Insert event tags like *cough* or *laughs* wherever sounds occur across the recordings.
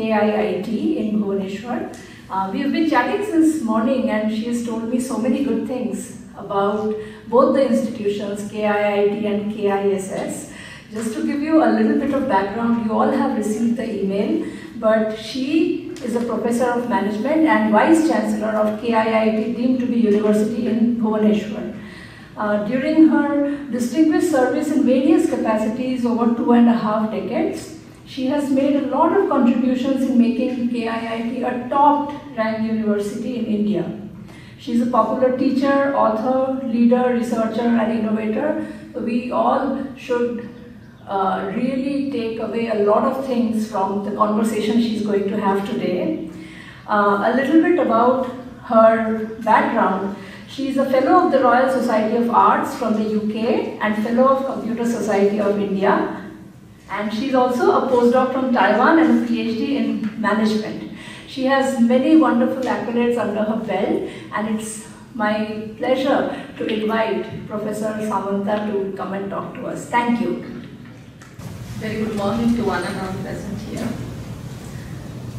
KIIT in Bhubaneswar. Uh, we have been chatting since morning and she has told me so many good things about both the institutions, KIIT and KISS. Just to give you a little bit of background, you all have received the email, but she is a professor of management and vice chancellor of KIIT deemed to be university in Bhubaneswar. Uh, during her distinguished service in various capacities over two and a half decades, she has made a lot of contributions in making KIIT a top ranked university in India. She is a popular teacher, author, leader, researcher and innovator. We all should uh, really take away a lot of things from the conversation she's going to have today. Uh, a little bit about her background. She is a fellow of the Royal Society of Arts from the UK and fellow of Computer Society of India. And she's also a postdoc from Taiwan and a PhD in management. She has many wonderful accolades under her belt and it's my pleasure to invite Professor Samanta to come and talk to us. Thank you. Very good morning to one and all present here.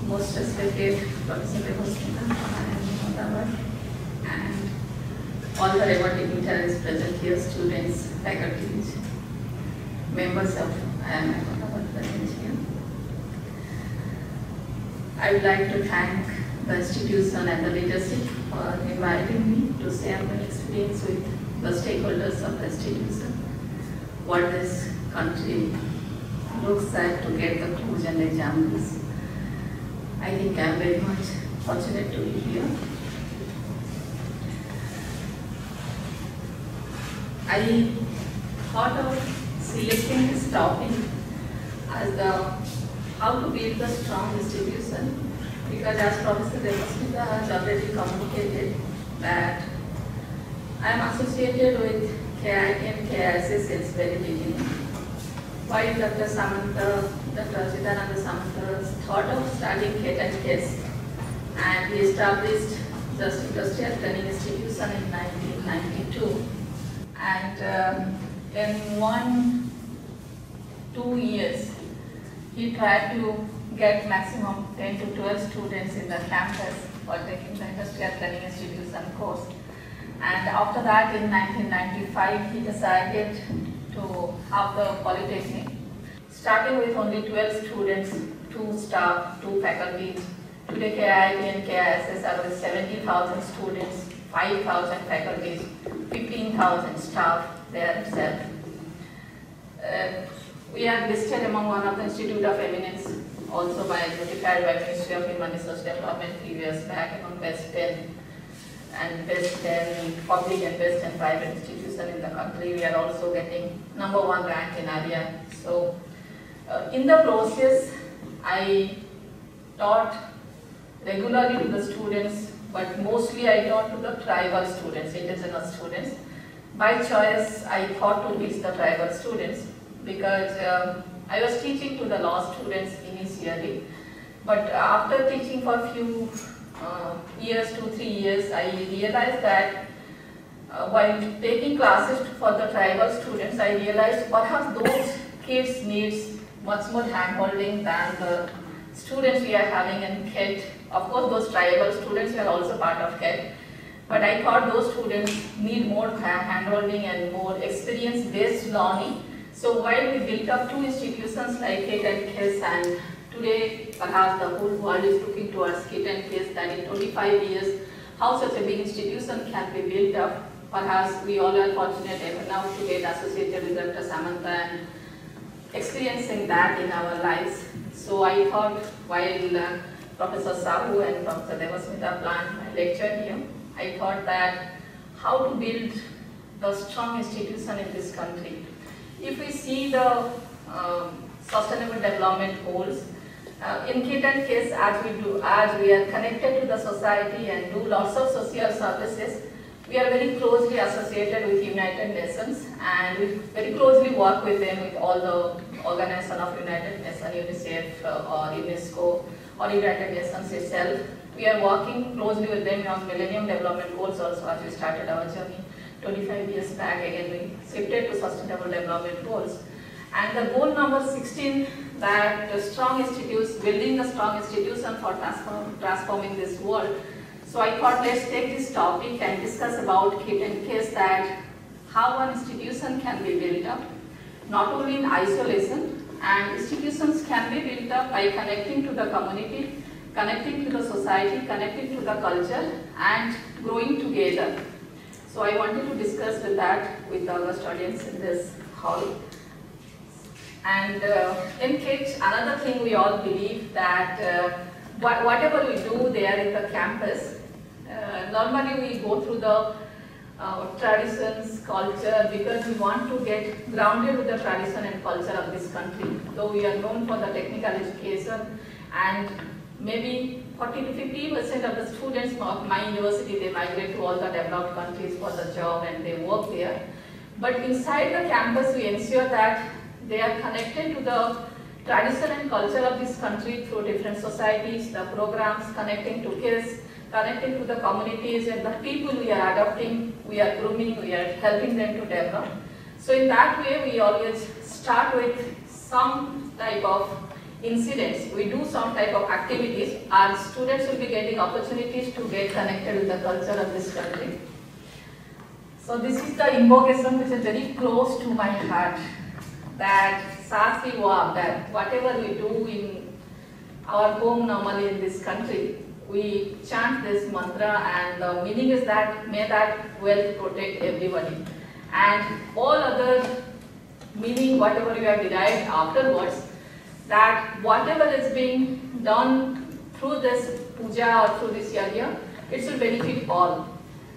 Most respected Professor Devasmita and and all the remote dignitaries present here, students, faculty, members of Here. I would like to thank the institution and the leadership for inviting me to share my experience with the stakeholders of the institution, what this country looks like to get the clues and examples. I think I am very much fortunate to be here. I thought of selecting this topic as the how to build a strong institution because as Professor Devasmita has already communicated that I am associated with KIIT and KISS since very beginning. While Dr. Samanta, Dr. Chidananda Samanta thought of starting KIIT and KISS and he established Just Industrial Training Institution in 1992 and um, in one, two years he tried to get maximum 10 to 12 students in the campus for taking the Industrial Training Institution course. And after that, in 1995, he decided to have the polytechnic, starting with only 12 students, two staff, two faculties. Today, KIIT and KISS are with 70,000 students, 5,000 faculties, 15,000 staff itself. Uh, we are listed among one of the Institute of Eminence, also by notified by Ministry of Human Resource Development few years back among best 10 and best 10 public and best 10 private institutions in the country. We are also getting number one rank in area. So uh, in the process, I taught regularly to the students, but mostly I taught to the tribal students, indigenous students. By choice, I thought to teach the tribal students because um, I was teaching to the law students initially, but after teaching for a few uh, years, two, three years, I realized that uh, while taking classes for the tribal students, I realized perhaps those kids needs much more hand-holding than the students we are having in KIIT. Of course, those tribal students were also part of KIIT, but I thought those students need more hand-holding and more experience-based learning. So while we built up two institutions like KIIT and KISS and today perhaps the whole world is looking towards KIIT and KISS that in 25 years how such a big institution can be built up. Perhaps we all are fortunate enough to get associated with Dr. Samanta and experiencing that in our lives. So I thought while uh, Professor Sahu and Professor Devasmita planned my lecture here, I thought that how to build the strong institution in this country. If we see the um, sustainable development goals, uh, in KIIT case as we do, as we are connected to the society and do lots of social services, we are very closely associated with United Nations and we very closely work with them with all the organization of United Nations, UNICEF uh, or UNESCO or United Nations itself. We are working closely with them on Millennium Development Goals also as we started our journey 25 years back again we shifted to Sustainable Development Goals. And the goal number 16 that the strong institutes, building a strong institution for transform, transforming this world. So I thought let's take this topic and discuss about it in case that how an institution can be built up, not only in isolation, and institutions can be built up by connecting to the community, connecting to the society, connecting to the culture, and growing together. So I wanted to discuss with that with the August audience in this hall. And uh, in KIIT, another thing we all believe that uh, wha- whatever we do there in the campus, uh, normally we go through the uh, traditions, culture, because we want to get grounded with the tradition and culture of this country. Though we are known for the technical education and maybe 40 to 50 percent of the students of my university, they migrate to all the developed countries for the job and they work there. But inside the campus, we ensure that they are connected to the tradition and culture of this country through different societies, the programs connecting to kids, connecting to the communities and the people we are adopting, we are grooming, we are helping them to develop. So in that way, we always start with some type of incidents. We do some type of activities. Our students will be getting opportunities to get connected with the culture of this country. So this is the invocation which is very close to my heart. That Sasi Wab, that whatever we do in our home normally in this country, we chant this mantra and the meaning is that may that wealth protect everybody. And all other meaning, whatever you have derived afterwards, that whatever is being done through this puja or through this yajna, it should benefit all.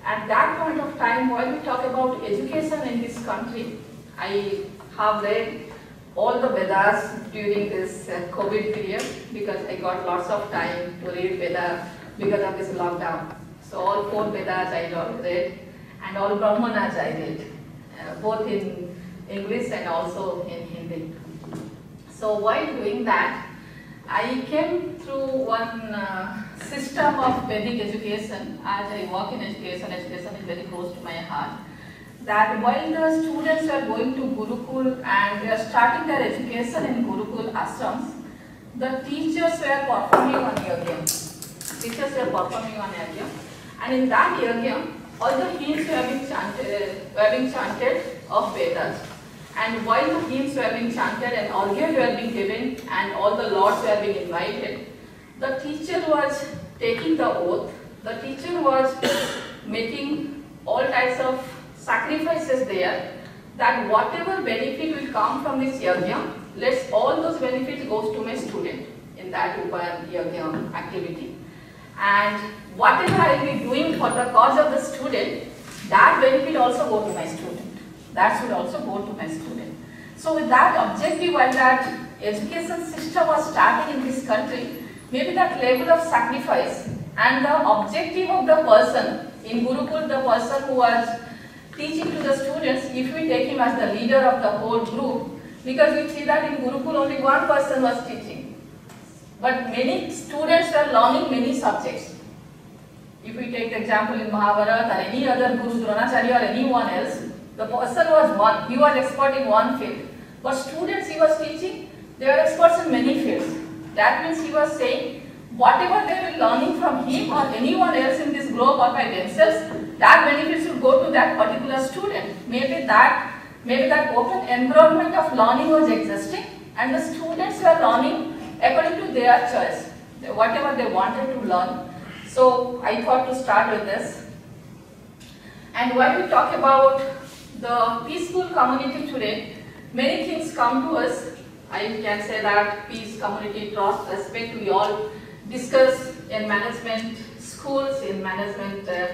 At that point of time, while we talk about education in this country, I have read all the Vedas during this uh, COVID period because I got lots of time to read Veda because of this lockdown. So all four Vedas I read and all Brahmanas I read, uh, both in English and also in Hindi. So while doing that, I came through one uh, system of Vedic education as I work in education, education is very close to my heart. That while the students are going to Gurukul and they are starting their education in Gurukul ashrams, the teachers were performing on yajna. Teachers were performing on yajna. And in that yajna, all the hymns were being chanted, were being chanted of Vedas. And while the hymns were being chanted and organs were being given and all the lords were being invited, the teacher was taking the oath, the teacher was *coughs* making all types of sacrifices there, that whatever benefit will come from this yajna, let's all those benefits goes to my student in that yajna activity. And whatever I will be doing for the cause of the student, that benefit also go to my student. That should also go to my student. So with that objective while that education system was started in this country, maybe that level of sacrifice and the objective of the person in Gurukul, the person who was teaching to the students, if we take him as the leader of the whole group, because we see that in Gurukul only one person was teaching. But many students were learning many subjects. If we take the example in Mahabharata or any other Guru, Dronacharya or anyone else, the person was one, he was expert in one field. But students he was teaching, they were experts in many fields. That means he was saying, whatever they were learning from him or anyone else in this globe or by themselves, that benefit should go to that particular student. Maybe that, maybe that open environment of learning was existing and the students were learning according to their choice, whatever they wanted to learn. So I thought to start with this. And when we talk about the peaceful community today, many things come to us. I can say that peace, community, trust, respect, we all discuss in management schools, in management uh,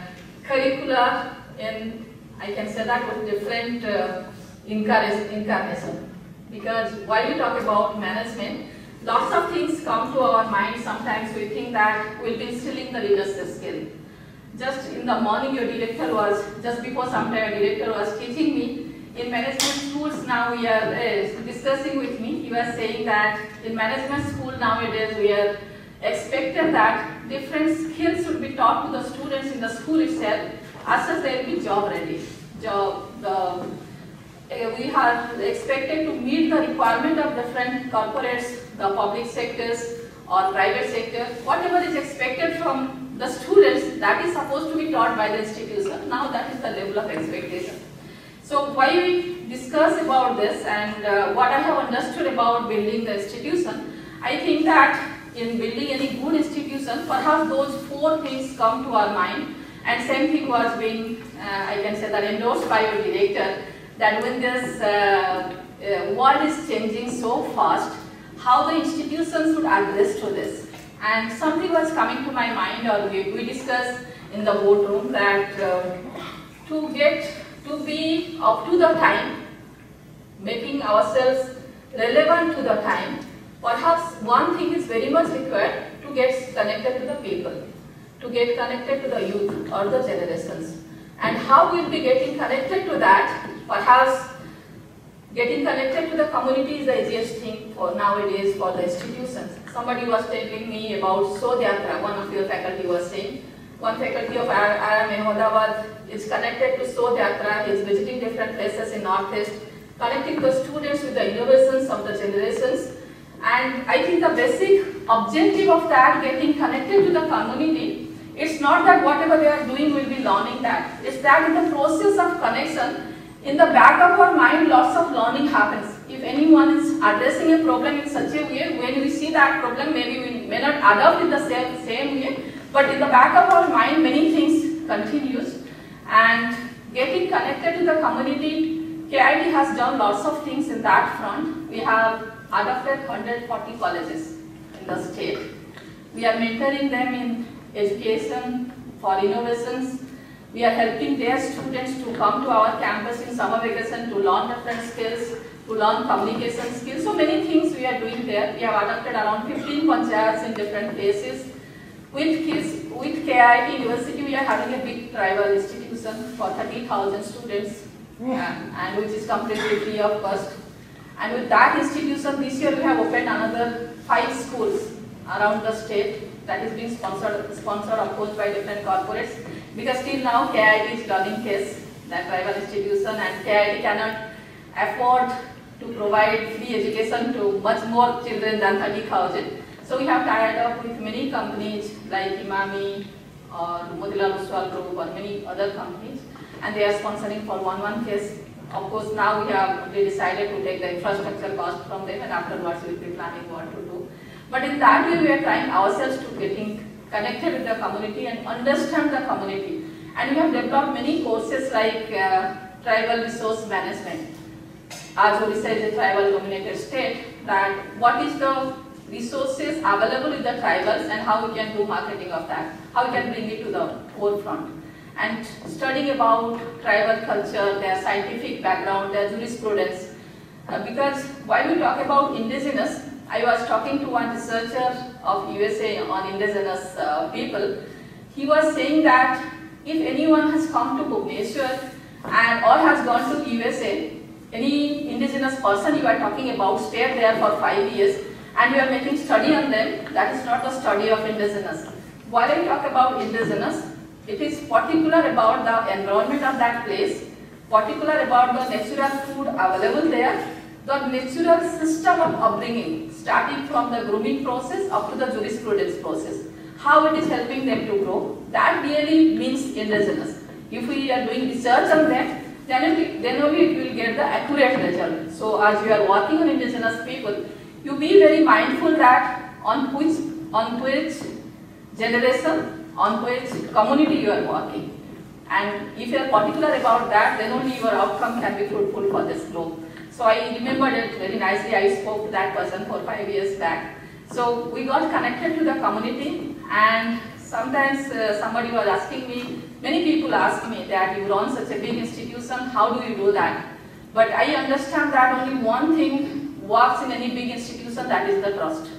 curricula, in, I can say that with different uh, incarnation. Because while we talk about management, lots of things come to our mind. Sometimes we think that we'll be instilling the leadership skill. Just in the morning, your director was, just before some time, your director was teaching me. In management schools now we are uh, discussing with me, he was saying that in management school nowadays we are expected that different skills should be taught to the students in the school itself as such they will be job ready. Job, the uh, we are expected to meet the requirement of different corporates, the public sectors or private sector, whatever is expected from the students, that is supposed to be taught by the institution. Now that is the level of expectation. So why we discuss about this and uh, what I have understood about building the institution, I think that in building any good institution, perhaps those four things come to our mind and same thing was being, uh, I can say that endorsed by your director, that when this uh, uh, world is changing so fast, how the institutions should address to this. And something was coming to my mind or we, we discussed in the boardroom that uh, to get, to be up to the time, making ourselves relevant to the time, perhaps one thing is very much required to get connected to the people, to get connected to the youth or the generations. And how we'll be getting connected to that, perhaps getting connected to the community is the easiest thing for nowadays for the institutions. Somebody was telling me about Shodh Yatra, one of your faculty was saying. One faculty of IIM Ahmedabad is connected to Shodh Yatra, he is visiting different places in Northeast, connecting the students with the innovations of the generations. And I think the basic objective of that, getting connected to the community, it's not that whatever they are doing will be learning that. It's that in the process of connection, in the back of our mind, lots of learning happens. If anyone is addressing a problem in such a way, when we see that problem, maybe we may not adopt it the same, same way, but in the back of our mind, many things continues. And getting connected to the community, KIIT has done lots of things in that front. We have adopted 140 colleges in the state. We are mentoring them in education for innovations, we are helping their students to come to our campus in summer vacation to learn different skills, to learn communication skills. So many things we are doing there. We have adopted around 15 panchayats in different places. With KISS, with KIIT University, we are having a big tribal institution for 30,000 students, yeah. and which is completely free of cost. And with that institution, this year we have opened another five schools around the state that is being sponsored, sponsored of course by different corporates. Because till now KIIT is running KISS, that tribal institution, and KIIT cannot afford to provide free education to much more children than 30,000. So we have tied up with many companies like Emami or Motilal Oswal Group or many other companies, and they are sponsoring for one one KISS. Of course, now we have only decided to take the infrastructure cost from them, and afterwards we will be planning what to do. But in that way, we are trying ourselves to getting connected with the community and understand the community. And we have developed many courses like uh, tribal resource management. As Odisha is a tribal dominated state, that what is the resources available with the tribals and how we can do marketing of that, how we can bring it to the forefront. And studying about tribal culture, their scientific background, their jurisprudence. Uh, because while we talk about indigenous, I was talking to one researcher of USA on indigenous uh, people. He was saying that if anyone has come to Bhubaneswar and or has gone to USA, any indigenous person you are talking about stayed there for five years and you are making study on them, that is not the study of indigenous. While I talk about indigenous, it is particular about the environment of that place, particular about the natural food available there, the natural system of upbringing, starting from the grooming process up to the jurisprudence process, how it is helping them to grow, that really means indigenous. If we are doing research on that, then, it, then only it will get the accurate result. So as you are working on indigenous people, you be very mindful that on which, on which generation, on which community you are working. And if you are particular about that, then only your outcome can be fruitful for this globe. So I remembered it very nicely. I spoke to that person for five years back. So we got connected to the community and sometimes uh, somebody was asking me, many people ask me that you run such a big institution, how do you do that? But I understand that only one thing works in any big institution, that is the trust.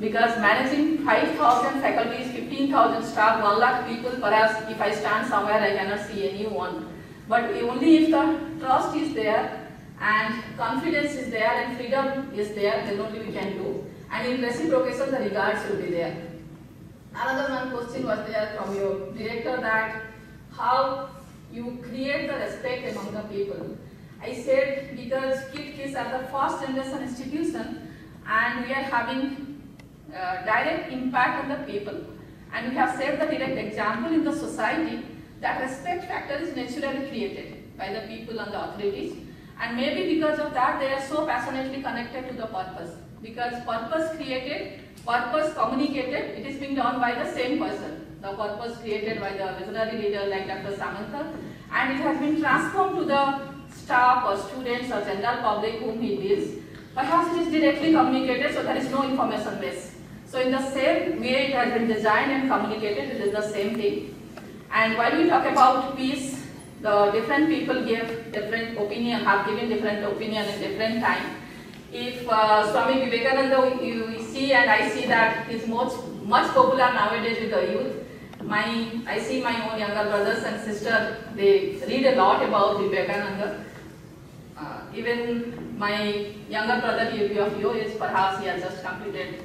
Because managing 5,000 faculties, 15,000 staff, 1 lakh people, perhaps if I stand somewhere I cannot see anyone. But only if the trust is there, and confidence is there and freedom is there, then only we can do. And in reciprocation, the regards will be there. Another one question was there from your director that how you create the respect among the people. I said because KIIT at the first generation institution and we are having uh, direct impact on the people and we have set the direct example in the society that respect factor is naturally created by the people and the authorities and maybe because of that they are so passionately connected to the purpose because purpose created, purpose communicated, it is being done by the same person. The purpose created by the visionary leader like Dr. Samanta and it has been transformed to the staff or students or general public whom he deals. Perhaps it is directly communicated so there is no information base. So in the same way it has been designed and communicated, it is the same thing. And while we talk about peace, the different people give different opinion, have given different opinion in different time. If uh, Swami Vivekananda, you see and I see that is much, much popular nowadays with the youth. My, I see my own younger brothers and sisters, they read a lot about Vivekananda. Uh, even my younger brother, your age, perhaps he has just completed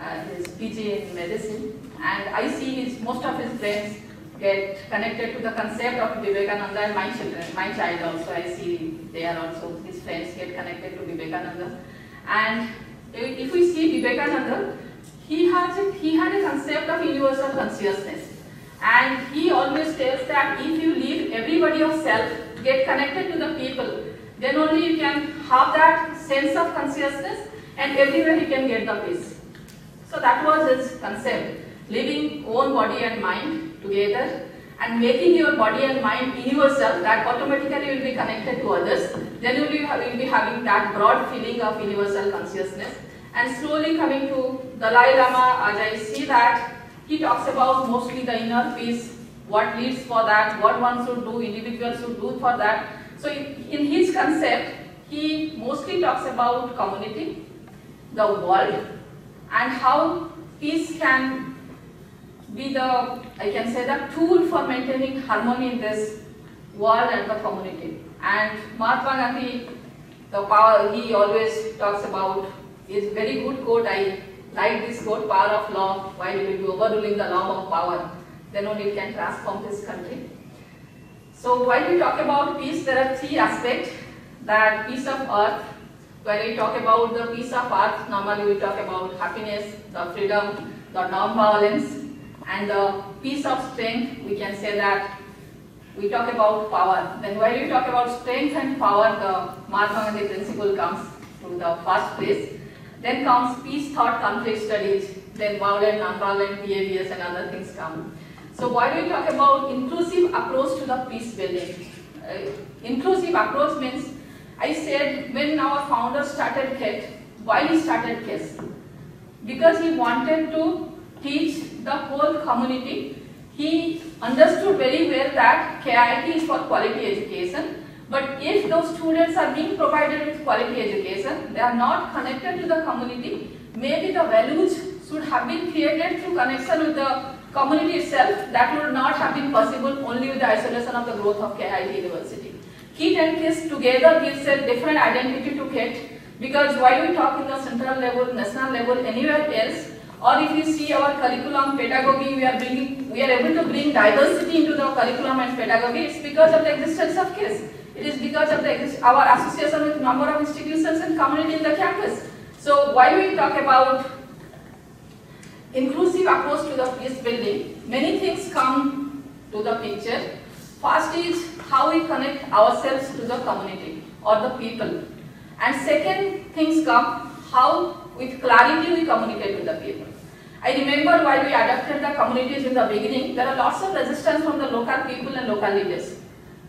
uh, his PG in medicine. And I see his, most of his friends get connected to the concept of Vivekananda and my children, my child also, I see they are also, his friends get connected to Vivekananda. And if we see Vivekananda, he, has a, he had a concept of universal consciousness. And he always tells that if you leave everybody of self, get connected to the people, then only you can have that sense of consciousness and everywhere you can get the peace. So that was his concept, living own body and mind together and making your body and mind universal that automatically will be connected to others. Then you will be, having that broad feeling of universal consciousness. And slowly coming to Dalai Lama, as I see that he talks about mostly the inner peace, what leads for that, what one should do, individuals should do for that. So in his concept, he mostly talks about community, the world, and how peace can be the, I can say the tool for maintaining harmony in this world and the community. And Mahatma Gandhi, the power, he always talks about, is very good quote, I like this quote, power of law, while you will be overruling the law of power, then only it can transform this country. So while we talk about peace, there are three aspects, that peace of earth, when we talk about the peace of earth, normally we talk about happiness, the freedom, the non-violence, and the peace of strength, we can say that we talk about power. Then when we talk about strength and power, the Mahatma Gandhi principle comes to the first place. Then comes peace, thought, conflict studies, then violent, non-violent behaviors and other things come. So why do we talk about inclusive approach to the peace building? Uh, inclusive approach means, I said when our founder started KIIT, why he started KISS? Because he wanted to teach the whole community. He understood very well that KIIT is for quality education. But if those students are being provided with quality education, they are not connected to the community, maybe the values should have been created through connection with the community itself that would not have been possible only with the isolation of the growth of KIIT University. KIIT and KISS together gives a different identity to KIIT because while we talk in the central level, national level, anywhere else, or if you see our curriculum pedagogy, we are bringing, we are able to bring diversity into the curriculum and pedagogy. It's because of the existence of KISS. It is because of the our association with number of institutions and community in the campus. So while we talk about inclusive approach to the peace building, many things come to the picture. First is how we connect ourselves to the community or the people. And second things come how with clarity we communicate with the people. I remember while we adopted the communities in the beginning, there are lots of resistance from the local people and local leaders.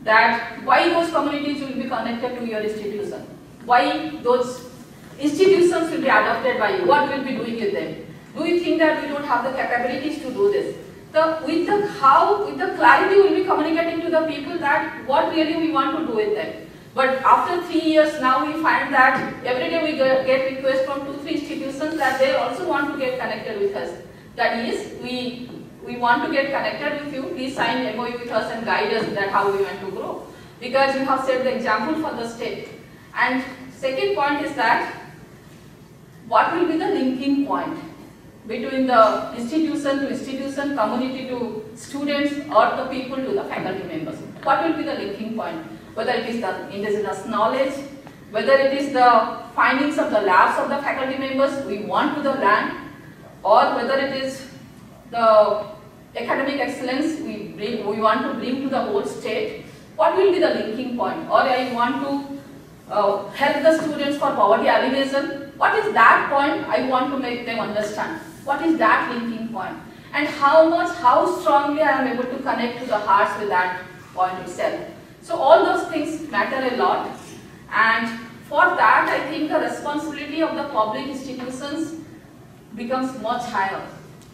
That why those communities will be connected to your institution? Why those institutions will be adopted by you? What will be doing with them? Do you think that we don't have the capabilities to do this? The, with the how, with the clarity we will be communicating to the people that what really we want to do with them. But after three years now we find that every day we get requests from two, three institutions that they also want to get connected with us. That is, we, we want to get connected with you, please sign MOU with us and guide us that how we want to grow. Because you have set the example for the state. And second point is that, what will be the linking point between the institution to institution, community to students or the people to the faculty members? What will be the linking point? Whether it is the indigenous knowledge, whether it is the findings of the labs of the faculty members we want to the land, or whether it is the academic excellence we, bring, we want to bring to the whole state, what will be the linking point? Or I want to uh, help the students for poverty alleviation, what is that point I want to make them understand? What is that linking point? And how much, how strongly I am able to connect to the hearts with that point itself. So all those things matter a lot. And for that, I think the responsibility of the public institutions becomes much higher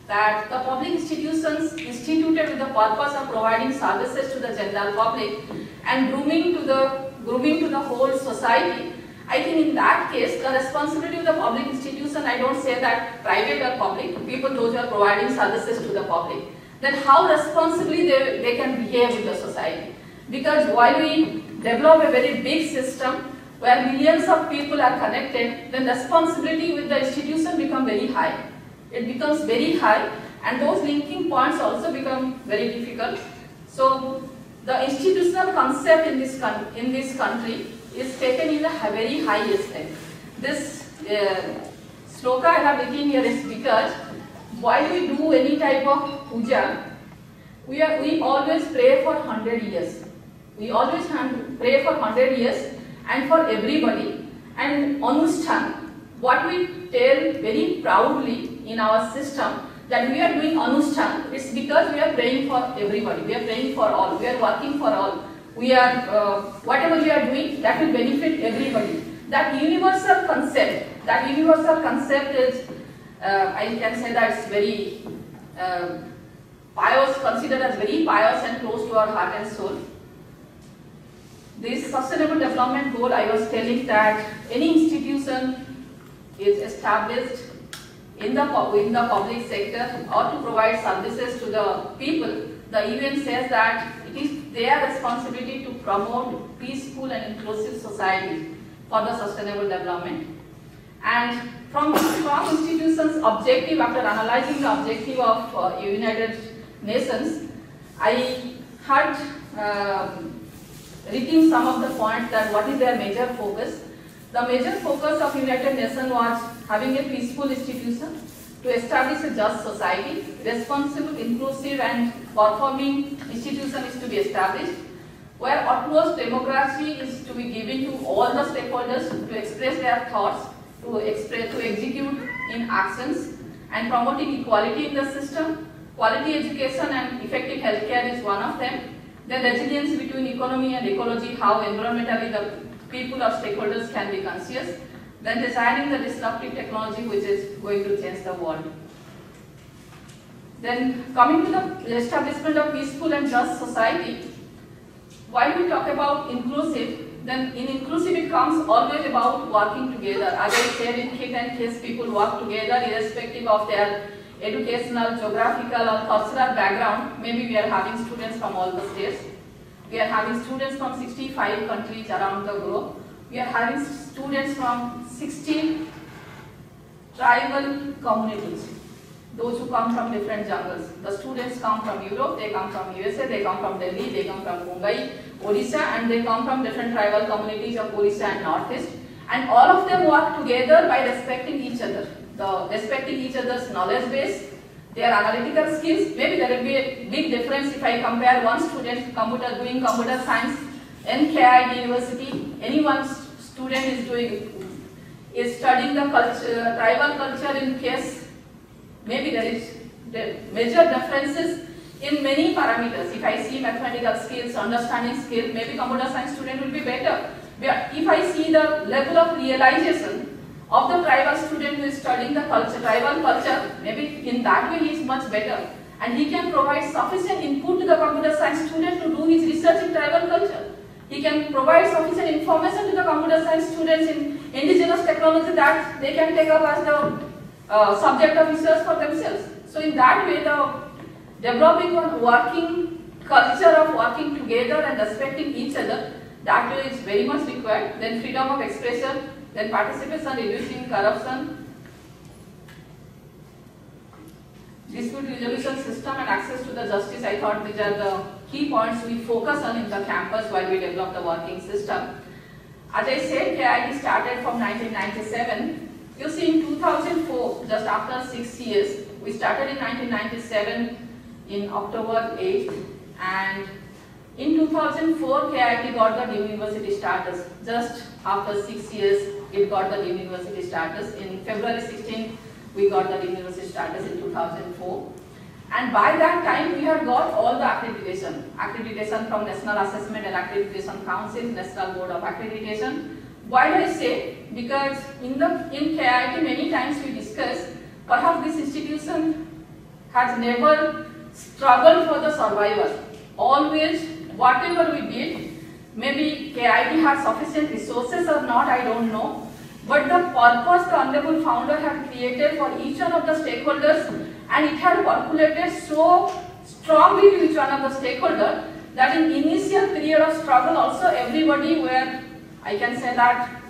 that the public institutions instituted with the purpose of providing services to the general public and grooming to the grooming to the whole society. I think in that case, the responsibility of the public institution, I don't say that private or public, people those who are providing services to the public, then how responsibly they, they can behave in the society. Because while we develop a very big system where millions of people are connected, then responsibility with the institution become very high it becomes very high and those linking points also become very difficult. So the institutional concept in this, in this country is taken in a very high extent. This uh, sloka I have written here is because while we do any type of puja, we, are, we always pray for 100 years. We always pray for 100 years and for everybody. And Anushthan, what we tell very proudly in our system that we are doing Anushthan, it's because we are praying for everybody, we are praying for all, we are working for all. We are, uh, whatever we are doing, that will benefit everybody. That universal concept, that universal concept is, uh, I can say that it's very uh, pious, considered as very pious and close to our heart and soul. This sustainable development goal, I was telling that any institution is established in the, in the public sector or to provide services to the people, the UN says that it is their responsibility to promote peaceful and inclusive society for the sustainable development. And from strong institutions objective, after analyzing the objective of uh, United Nations, I heard um, written some of the points that what is their major focus. The major focus of United Nations was having a peaceful institution to establish a just society, responsible, inclusive and performing institution is to be established, where utmost democracy is to be given to all the stakeholders to express their thoughts, to, express, to execute in actions, and promoting equality in the system. Quality education and effective healthcare is one of them. Then resilience between economy and ecology, how environmentally the people or stakeholders can be conscious then designing the disruptive technology which is going to change the world. Then coming to the establishment of peaceful and just society, while we talk about inclusive, then in inclusive it comes always about working together. As I said, in KIIT and KISS, people work together irrespective of their educational, geographical or cultural background. Maybe we are having students from all the states. We are having students from 65 countries around the globe. We are having students from 16 tribal communities, those who come from different jungles. The students come from Europe, they come from USA, they come from Delhi, they come from Mumbai, Odisha, and they come from different tribal communities of Odisha and Northeast. And all of them work together by respecting each other. The respecting each other's knowledge base, their analytical skills. Maybe there will be a big difference if I compare one student computer doing computer science in KIIT University, any one student is doing is studying the culture, tribal culture in case maybe there is major differences in many parameters. If I see mathematical skills, understanding skills, maybe computer science student will be better. But if I see the level of realization of the tribal student who is studying the culture, tribal culture, maybe in that way he is much better. And he can provide sufficient input to the computer science student to do his research in tribal culture. He can provide sufficient information to the computer science students in indigenous technology that they can take up as the uh, subject of research for themselves. So in that way, the developing one working culture of working together and respecting each other, that way is very much required. Then freedom of expression, then participation, reducing corruption, dispute resolution system and access to the justice. I thought these are the key points we focus on in the campus while we develop the working system. As I said, KIIT started from 1997. You see in 2004, just after six years, we started in 1997 in October 8th and in 2004 KIIT got the University status. Just after six years, it got the University status. In February 16, we got the University status in 2004. And by that time, we had got all the accreditation. Accreditation from National Assessment and Accreditation Council, National Board of Accreditation. Why do I say? Because in the in KIIT many times we discuss, perhaps this institution has never struggled for the survival. Always, whatever we did, maybe KIIT has sufficient resources or not, I don't know. But the purpose the Honorable Founder had created for each one of the stakeholders and it had percolated so strongly to each one of the stakeholders that in initial period of struggle also everybody were, I can say that,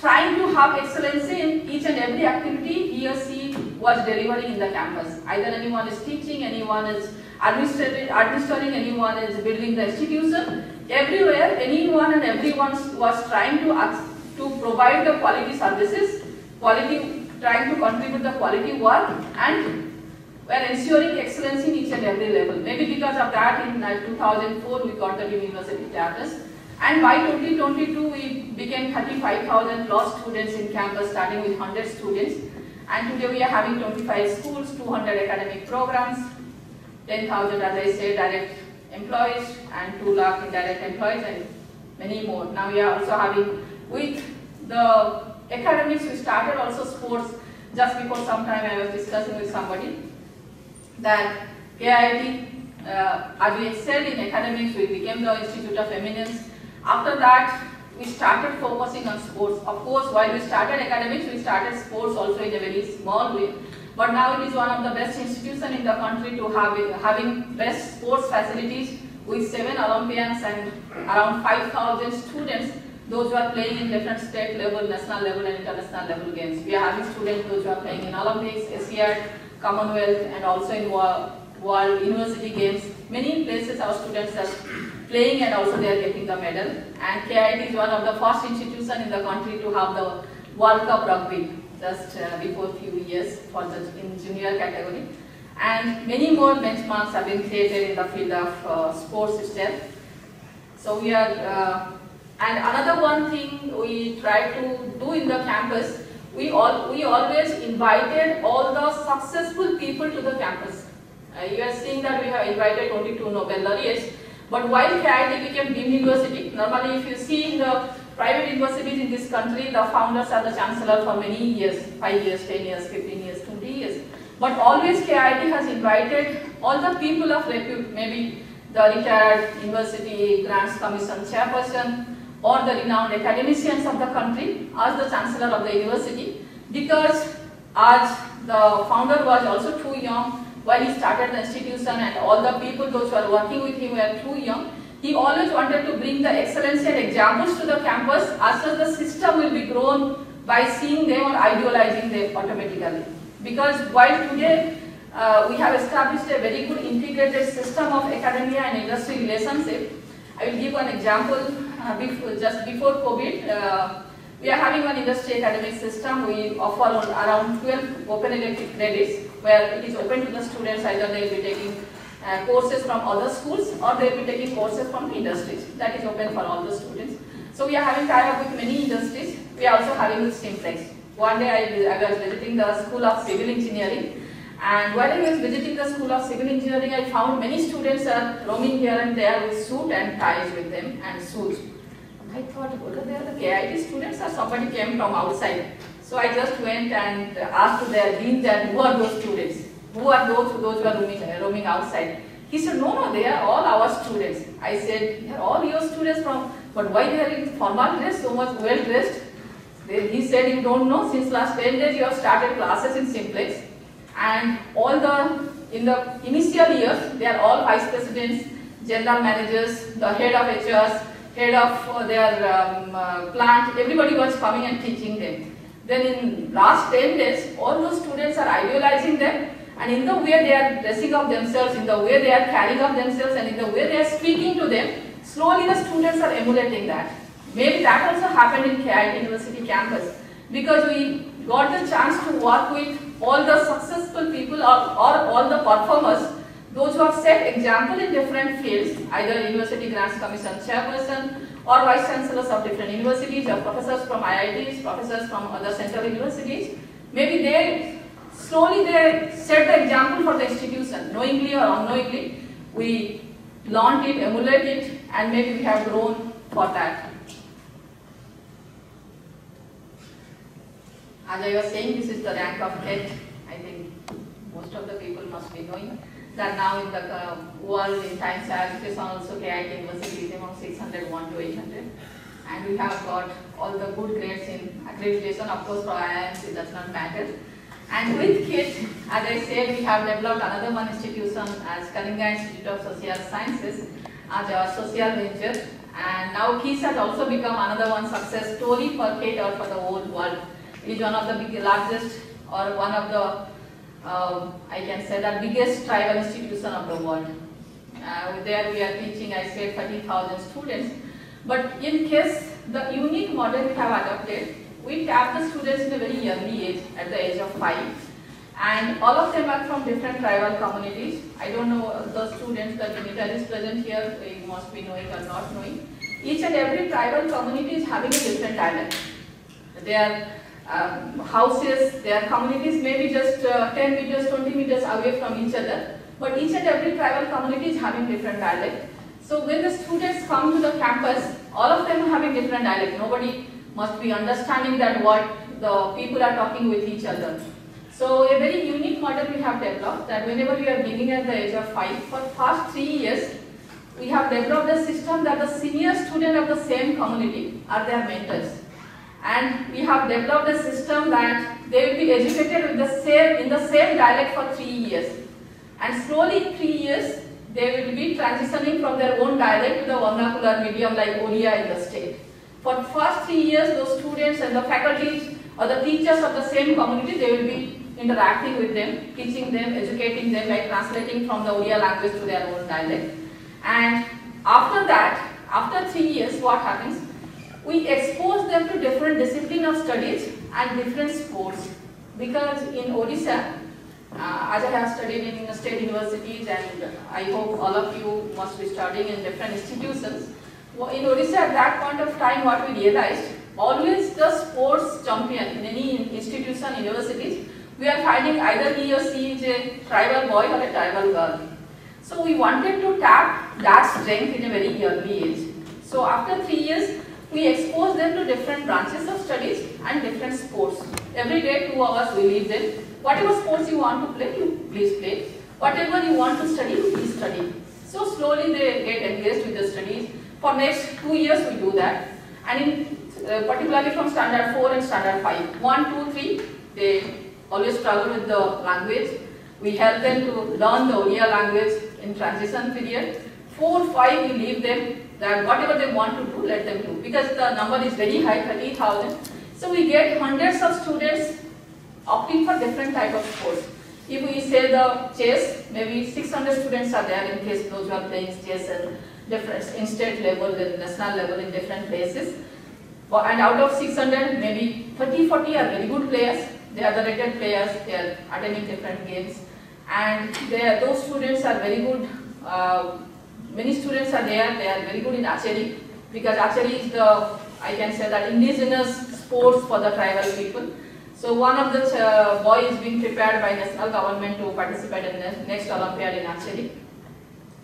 trying to have excellency in each and every activity he or she was delivering in the campus. Either anyone is teaching, anyone is administrating, administering anyone is building the institution. Everywhere, anyone and everyone was trying to, to provide the quality services, quality, trying to contribute the quality work and were ensuring excellence in each and every level. Maybe because of that in uh, 2004 we got the university status and by 2022 we became 35,000 plus students in campus starting with 100 students and today we are having 25 schools, 200 academic programs, 10,000 as I said direct employees and 2 lakh indirect employees and many more. Now we are also having with the academics we started also sports just before some time I was discussing with somebody that KIIT uh, as we excelled in academics we became the Institute of Eminence. After that we started focusing on sports. Of course while we started academics we started sports also in a very small way but now it is one of the best institutions in the country to have having best sports facilities with seven Olympians and around 5,000 students, those who are playing in different state level, national level and international level games. We are having students those who are playing in Olympics, Asian, Commonwealth and also in world, world university games. Many places our students are playing and also they are getting the medal. And KIIT is one of the first institutions in the country to have the World Cup rugby just uh, before few years for the junior category. And many more benchmarks have been created in the field of uh, sports itself. So we are, uh, and another one thing we try to do in the campus, we all we always invited all the successful people to the campus. Uh, you are seeing that we have invited only two Nobel laureates, but while KIIT became deemed university, normally if you see in the private universities in this country, the founders are the chancellor for many years, 5 years, 10 years, 15 years, 20 years. But always KIIT has invited all the people of repute, maybe the retired university grants commission chairperson or the renowned academicians of the country as the chancellor of the university because as the founder was also too young while he started the institution and all the people those who are working with him were too young, he always wanted to bring the excellency and examples to the campus as such the system will be grown by seeing them or idealizing them automatically. Because while today uh, we have established a very good integrated system of academia and industry relationship, I will give one example. Uh, before, just before COVID, uh, we are having an industry academic system. We offer around 12 open elective credits where it is open to the students either they will be taking uh, courses from other schools or they will be taking courses from the industries. That is open for all the students. So we are having tie-up with many industries. We are also having with Simplex. One day I, I was visiting the School of Civil Engineering and while I was visiting the School of Civil Engineering, I found many students are roaming here and there with suit and ties with them and suits. I thought, whether they are the KIIT students or somebody came from outside. So I just went and asked their dean that who are those students? Who are those, those who are roaming, roaming outside? He said, no, no, they are all our students. I said, they are all your students from, but why they are in formal dress, so much well dressed? He said, you don't know, since last 10 days you have started classes in Simplex and all the, in the initial years, they are all vice presidents, general managers, the head of HRs, head of uh, their um, uh, plant, everybody was coming and teaching them. Then in last 10 days, all those students are idealizing them And in the way they are dressing up themselves, in the way they are carrying up themselves, and in the way they are speaking to them, slowly the students are emulating that. Maybe that also happened in KIIT University campus because we got the chance to work with all the successful people or, or all the performers, those who have set example in different fields, either University Grants Commission chairperson or vice chancellors of different universities or professors from IITs, professors from other central universities. Maybe they slowly they set the example for the institution, knowingly or unknowingly. We learned it, emulate it, and maybe we have grown for that. As I was saying, this is the rank of 8. I think most of the people must be knowing that now in the uh, world in Times Education also KIIT University is among 601 to 800. And we have got all the good grades in accreditation, of course for IIMs it does not matter. And with KIIT, as I said, we have developed another one institution as Kalinga Institute of Social Sciences as our social venture. And now KIIT has also become another one success story for KIIT or for the whole world. It is one of the big, largest or one of the uh, I can say the biggest tribal institution of the world. Uh, there we are teaching, I said, 30,000 students. But in case the unique model we have adopted, we tap the students in a very early age, at the age of 5. And all of them are from different tribal communities. I don't know the students, the dignitaries present here, you must be knowing or not knowing. Each and every tribal community is having a different dialect. Their um, houses, their communities may be just uh, 10 meters, 20 meters away from each other, but each and every tribal community is having different dialect. So when the students come to the campus, all of them are having different dialect. Nobody must be understanding that what the people are talking with each other. So a very unique model we have developed that whenever we are beginning at the age of 5, for past 3 years, we have developed a system that the senior student of the same community are their mentors and we have developed a system that they will be educated with the same, in the same dialect for three years. And slowly three years, they will be transitioning from their own dialect to the vernacular medium like Odia in the state. For first three years, those students and the faculties or the teachers of the same community, they will be interacting with them, teaching them, educating them by translating from the Odia language to their own dialect. And after that, after three years, what happens? we expose them to different discipline of studies and different sports. Because in Odisha, uh, as I have studied in the state universities and I hope all of you must be studying in different institutions, in Odisha at that point of time what we realized, always the sports champion in any institution, universities, we are finding either he or she is a tribal boy or a tribal girl. So we wanted to tap that strength in a very early age. So after three years, we expose them to different branches of studies and different sports. Every day, two hours we leave them. Whatever sports you want to play, you please play. Whatever you want to study, please study. So slowly they get engaged with the studies. For next two years we do that. And in, uh, particularly from standard 4 and standard 5. 1, 2, 3, they always struggle with the language. We help them to learn the Odia language in transition period. 4, 5, we leave them that whatever they want to do, let them do. Because the number is very high, 30,000. So we get hundreds of students opting for different type of sports. If we say the chess, maybe 600 students are there in case those who are playing chess and different in state level and national level in different places. And out of 600, maybe 30, 40 are very good players. They are the rated players. They are attending different games, and they those students are very good. Uh, many students are there, they are very good in archery because archery is the, I can say that indigenous sports for the tribal people. So one of the uh, boys is being prepared by national government to participate in the next Olympiad in archery.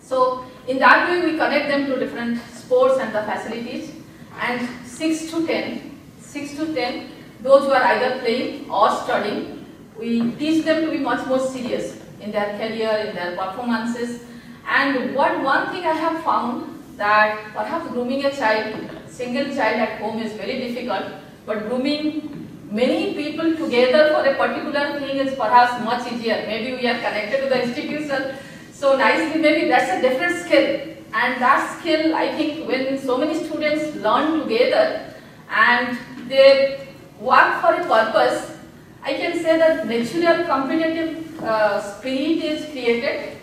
So in that way we connect them to different sports and the facilities and 6 to 10, 6 to 10, those who are either playing or studying, we teach them to be much more serious in their career, in their performances and what one thing I have found that perhaps grooming a child, single child at home is very difficult, but grooming many people together for a particular thing is perhaps much easier. Maybe we are connected to the institution so nicely, maybe that's a different skill. And that skill, I think, when so many students learn together and they work for a purpose, I can say that natural competitive uh, spirit is created.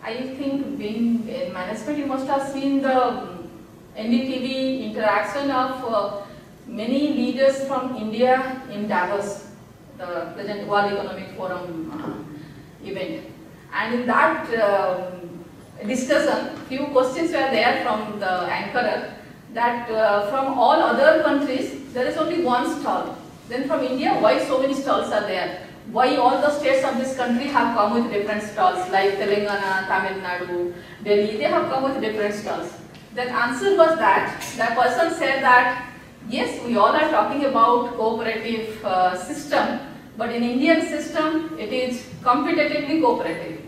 I think being in management, you must have seen the um, NDTV interaction of uh, many leaders from India in Davos, the present World Economic Forum uh, event. And in that um, discussion, few questions were there from the anchorer that uh, from all other countries, there is only one stall. Then from India, why so many stalls are there? Why all the states of this country have come with different stalls, like Telangana, Tamil Nadu, Delhi, they have come with different stalls. The answer was that, the person said that, yes, we all are talking about cooperative uh, system, but in Indian system, it is competitively cooperative.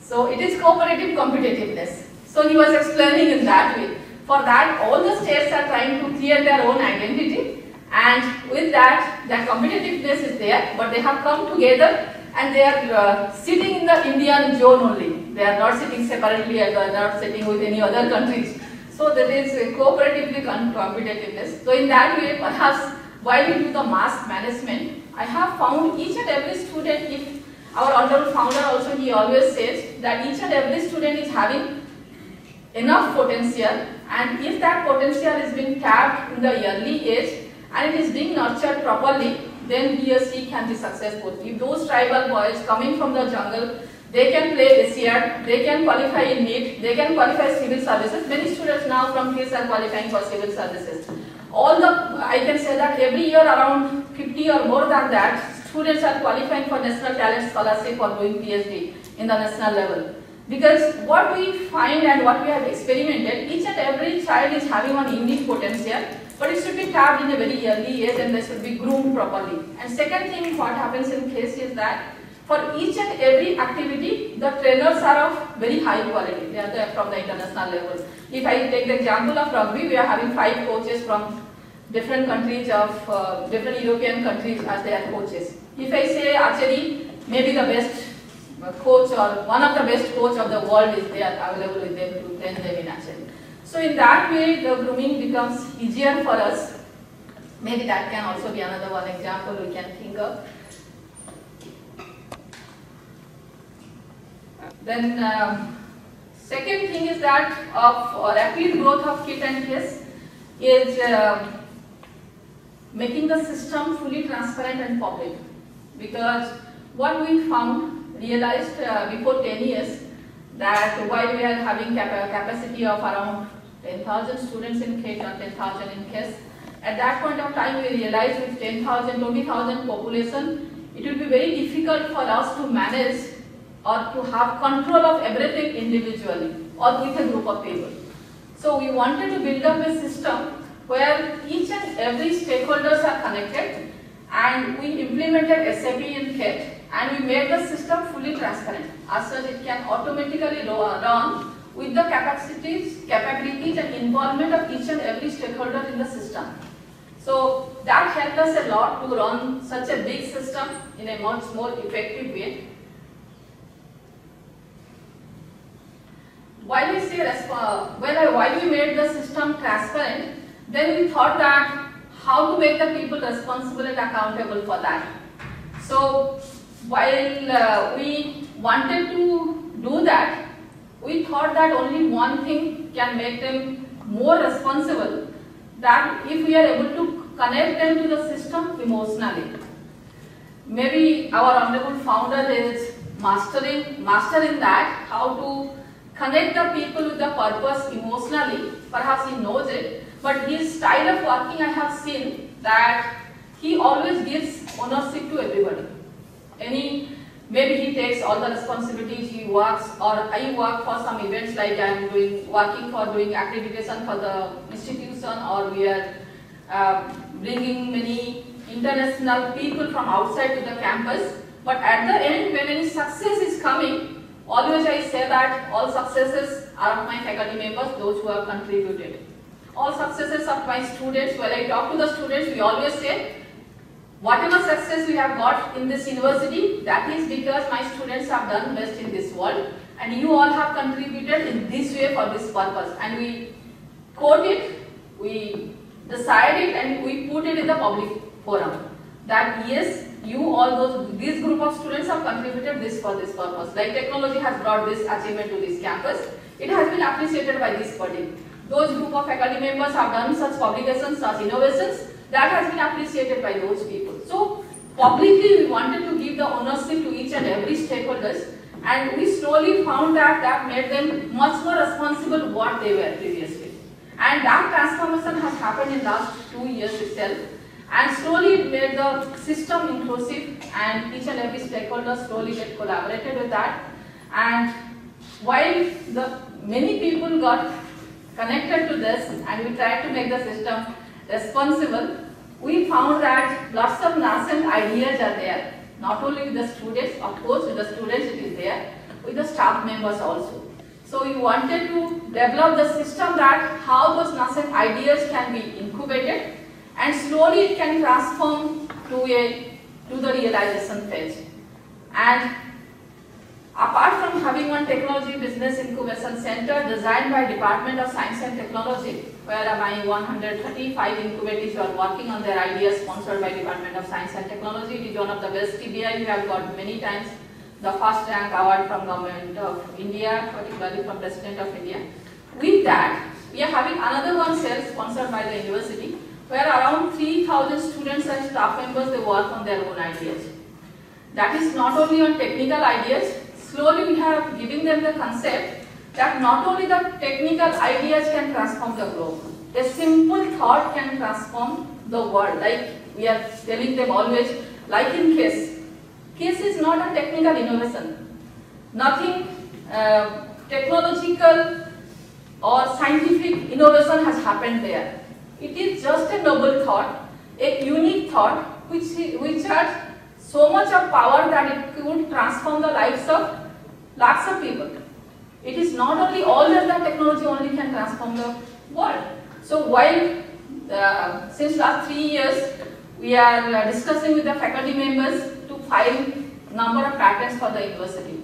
So it is cooperative competitiveness. So he was explaining in that way. For that, all the states are trying to clear their own identity and with that, their competitiveness is there, but they have come together and they are uh, sitting in the Indian zone only. They are not sitting separately and they are not sitting with any other countries. So that is uh, cooperatively competitiveness. So in that way, perhaps while we do the mass management, I have found each and every student, if our honorable founder also, he always says that each and every student is having enough potential and if that potential is being tapped in the early age and it is being nurtured properly, then he or she can be successful. If those tribal boys coming from the jungle, they can play SEAD, they can qualify in NEET, they can qualify civil services. Many students now from KISS are qualifying for civil services. All the, I can say that every year around 50 or more than that, students are qualifying for National Talent Scholarship for doing PhD in the national level. Because what we find and what we have experimented, each and every child is having one unique potential, but it should be tapped in a very early age and they should be groomed properly. And second thing what happens in case is that for each and every activity, the trainers are of very high quality. They are from the international level. If I take the example of rugby, we are having five coaches from different countries of uh, different European countries as their coaches. If I say actually maybe the best coach or one of the best coach of the world is there available with them to train them in archery. So in that way, the grooming becomes easier for us. Maybe that can also be another one example we can think of. Then um, second thing is that of uh, rapid growth of KIIT and KISS is uh, making the system fully transparent and public because what we found realized uh, before 10 years that while we are having cap capacity of around 10,000 students in KIIT or 10,000 in KISS, at that point of time we realized with 10,000, 20,000 population, it will be very difficult for us to manage or to have control of everything individually or with a group of people. So we wanted to build up a system where each and every stakeholders are connected and we implemented SAP in KIIT and we made the system fully transparent. As such, it can automatically run with the capacities, capabilities and involvement of each and every stakeholder in the system. So that helped us a lot to run such a big system in a much more effective way. While we say when I, while we made the system transparent, then we thought that how to make the people responsible and accountable for that. So while uh, we wanted to do that, we thought that only one thing can make them more responsible, that if we are able to connect them to the system emotionally. Maybe our honorable founder is mastering, master in that, how to connect the people with the purpose emotionally, perhaps he knows it, but his style of working I have seen that he always gives ownership to everybody. Any maybe he takes all the responsibilities he works or I work for some events like I am doing working for doing accreditation for the institution or we are uh, bringing many international people from outside to the campus. But at the end when any success is coming always I say that all successes are of my faculty members those who have contributed all successes of my students when I talk to the students we always say Whatever success we have got in this university, that is because my students have done best in this world and you all have contributed in this way for this purpose. And we quote it, we decide it and we put it in the public forum. That yes, you all those, this group of students have contributed this for this purpose. Like technology has brought this achievement to this campus. It has been appreciated by this body. Those group of faculty members have done such publications, such innovations, that has been appreciated by those people. So publicly we wanted to give the ownership to each and every stakeholders and we slowly found that that made them much more responsible what they were previously. And that transformation has happened in the last two years itself. And slowly it made the system inclusive and each and every stakeholder slowly get collaborated with that. And while the many people got connected to this and we tried to make the system responsible, we found that lots of nascent ideas are there, not only with the students, of course with the students it is there, with the staff members also. So we wanted to develop the system that how those nascent ideas can be incubated and slowly it can transform to a to the realization phase. And apart from having one technology business incubation center designed by Department of Science and Technology, where my 135 incubators are working on their ideas sponsored by Department of Science and Technology. It is one of the best TBI we have got many times the first rank award from Government of India, particularly from President of India. With that, we are having another one cell sponsored by the university, where around 3,000 students and staff members, they work on their own ideas. That is not only on technical ideas, slowly we have given them the concept that not only the technical ideas can transform the globe, a simple thought can transform the world. Like we are telling them always, like in KISS. KISS is not a technical innovation. Nothing uh, technological or scientific innovation has happened there. It is just a noble thought, a unique thought which, which has so much of power that it could transform the lives of lots of people. It is not only all that the technology only can transform the world. So while uh, since last three years we are uh, discussing with the faculty members to file number of patents for the university.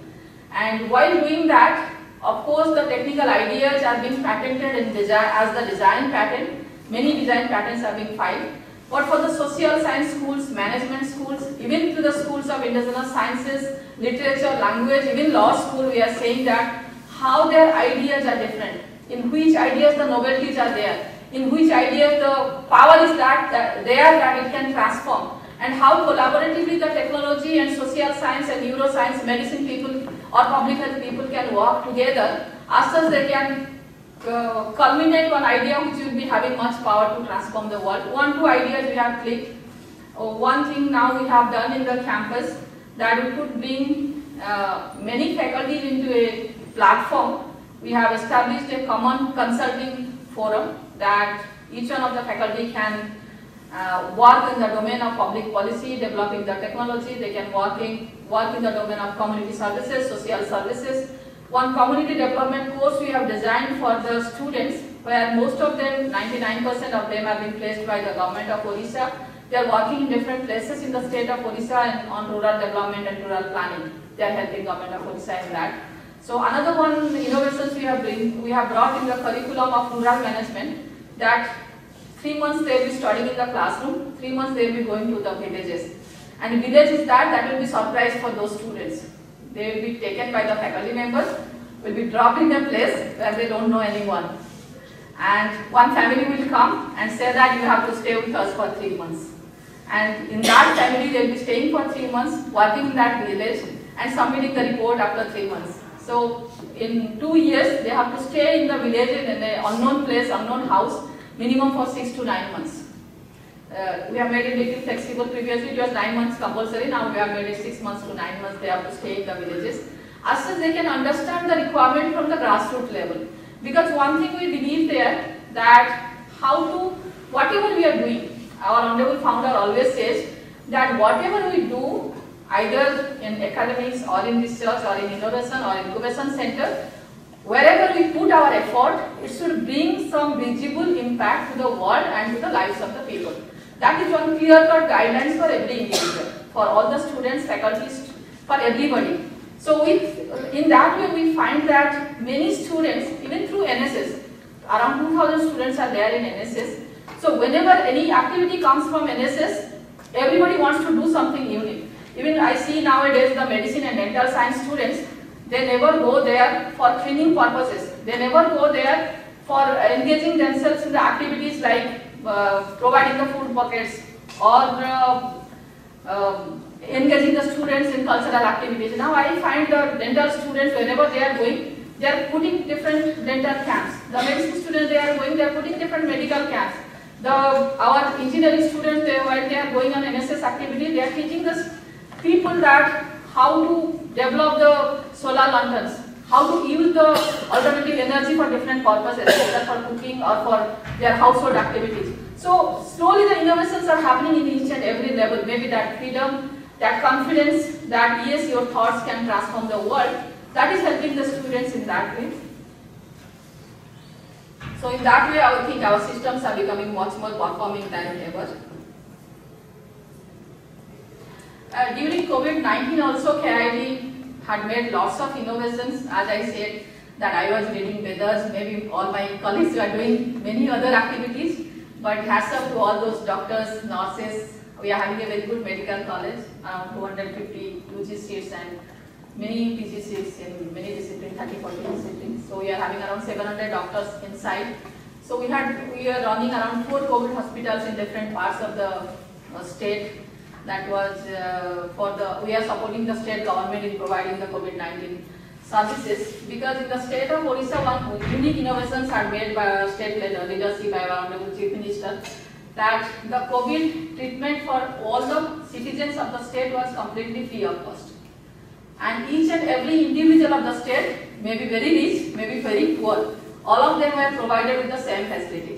And while doing that, of course the technical ideas are being patented in as the design patent. Many design patents are being filed. But for the social science schools, management schools, even to the schools of indigenous sciences, literature, language, even law school, we are saying that how their ideas are different, in which ideas the novelties are there, in which ideas the power is that, that there that it can transform, and how collaboratively the technology and social science and neuroscience, medicine people or public health people can work together as such they can uh, culminate one idea which will be having much power to transform the world. One, two ideas we have clicked. Uh, one thing now we have done in the campus that we could bring uh, many faculties into a platform, we have established a common consulting forum that each one of the faculty can uh, work in the domain of public policy, developing the technology, they can work in, work in the domain of community services, social services. One community development course we have designed for the students where most of them, 99% of them have been placed by the government of Odisha. They are working in different places in the state of Odisha and on rural development and rural planning. They are helping government of Odisha in that. So another one innovations we have bring, we have brought in the curriculum of rural management that three months they will be studying in the classroom, three months they will be going to the villages. And village is that, that will be surprise for those students. They will be taken by the faculty members, will be dropped in a place where they don't know anyone. And one family will come and say that you have to stay with us for three months. And in that family they will be staying for three months, working in that village and submitting the report after three months. So in two years, they have to stay in the village in an unknown place, unknown house, minimum for six to nine months. Uh, we have made it little flexible. Previously, it was nine months compulsory. Now we have made it six months to nine months. They have to stay in the villages. As such, they can understand the requirement from the grassroots level. Because one thing we believe there that how to whatever we are doing, our honorable founder always says that whatever we do either in academics or in research or in innovation or incubation center, wherever we put our effort, it should bring some visible impact to the world and to the lives of the people. That is one clear-cut guidelines for every individual, for all the students, faculties, for everybody. So in that way we find that many students, even through NSS, around 2000 students are there in NSS. So whenever any activity comes from NSS, everybody wants to do something unique. Even I see nowadays the medicine and dental science students, they never go there for training purposes. They never go there for engaging themselves in the activities like providing the food buckets or uh, um, engaging the students in cultural activities. Now I find the dental students whenever they are going, they are putting different dental camps. The medicine students they are going, they are putting different medical camps. The our engineering students they while they are going on NSS activity, they are teaching the people that how to develop the solar lanterns, how to use the alternative energy for different purposes, either for cooking or for their household activities. So slowly the innovations are happening in each and every level. Maybe that freedom, that confidence, that yes, your thoughts can transform the world, that is helping the students in that way. So in that way, I think our systems are becoming much more performing than ever. Uh, during COVID-19 also, KIIT had made lots of innovations. As I said, that I was reading Vedas, maybe all my colleagues were doing many other activities. But hats off to all those doctors, nurses. We are having a very good medical college, around 250 UG seats and many PG seats in many disciplines, 30, 40 disciplines. So we are having around 700 doctors inside. So we had we are running around four COVID hospitals in different parts of the uh, state. That was uh, for the we are supporting the state government in providing the COVID-19 services because in the state of Odisha, one unique innovations are made by our state leader, leadership by our Honorable Chief Minister that the COVID treatment for all the citizens of the state was completely free of cost. And each and every individual of the state may be very rich, may be very poor. All of them were provided with the same facility.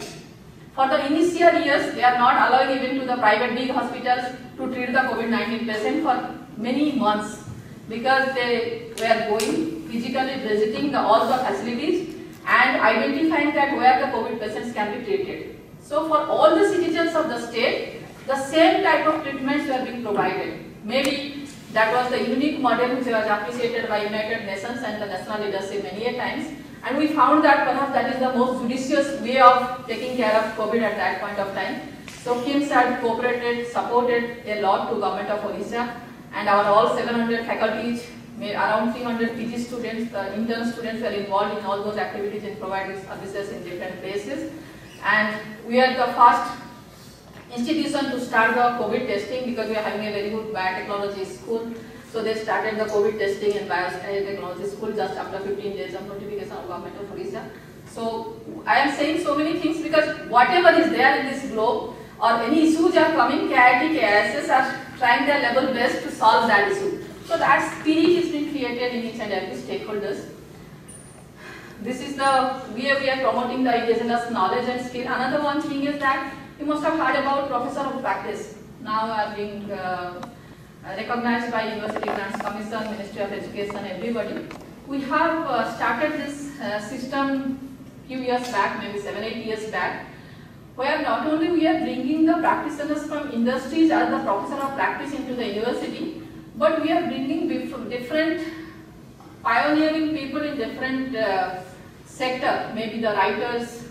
For the initial years, they are not allowing even to the private big hospitals to treat the COVID-19 patient for many months because they were going physically visiting the, all the facilities and identifying that where the COVID patients can be treated. So for all the citizens of the state, the same type of treatments were being provided. Maybe that was the unique model which was appreciated by United Nations and the national leadership many a times. And we found that perhaps that is the most judicious way of taking care of COVID at that point of time. So KIMS had cooperated, supported a lot to government of Odisha and our all 700 faculties, around 300 PG students, the intern students were involved in all those activities and providing services in different places. And we are the first institution to start the COVID testing because we are having a very good biotechnology school. So they started the COVID testing in biotechnology school just after 15 days of notification of government of Odisha. So I am saying so many things because whatever is there in this globe or any issues are coming, KIIT, KISS are trying their level best to solve that issue. So that spirit is being created in each and every stakeholders. This is the way we are promoting the indigenous knowledge and skill. Another one thing is that you must have heard about professor of practice. Now are being uh, recognized by University Grants Commission, Ministry of Education, everybody. We have uh, started this uh, system few years back, maybe seven, eight years back, where not only we are bringing the practitioners from industries as the professor of practice into the university, but we are bringing different pioneering people in different uh, sector, maybe the writers,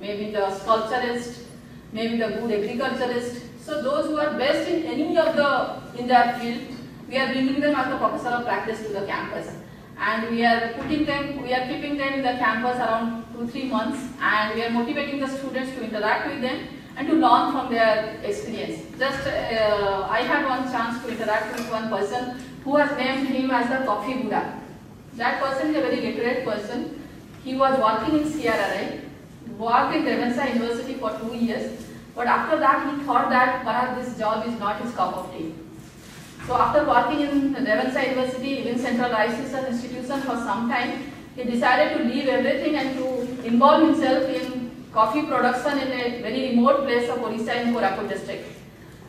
maybe the sculpturists, maybe the good agriculturists. So those who are best in any of the, in their field, we are bringing them as a professor of practice to the campus. And we are putting them, we are keeping them in the campus around two, three months and we are motivating the students to interact with them and to learn from their experience. Just, uh, I had one chance to interact with one person who has named him as the Coffee Buddha. That person is a very literate person. He was working in CRRI, worked in Ravenshaw University for two years, but after that he thought that perhaps this job is not his cup of tea. So after working in Ravenshaw University, even Central Rice Research Institution for some time, he decided to leave everything and to involve himself in coffee production in a very remote place of Orissa in Koraput district.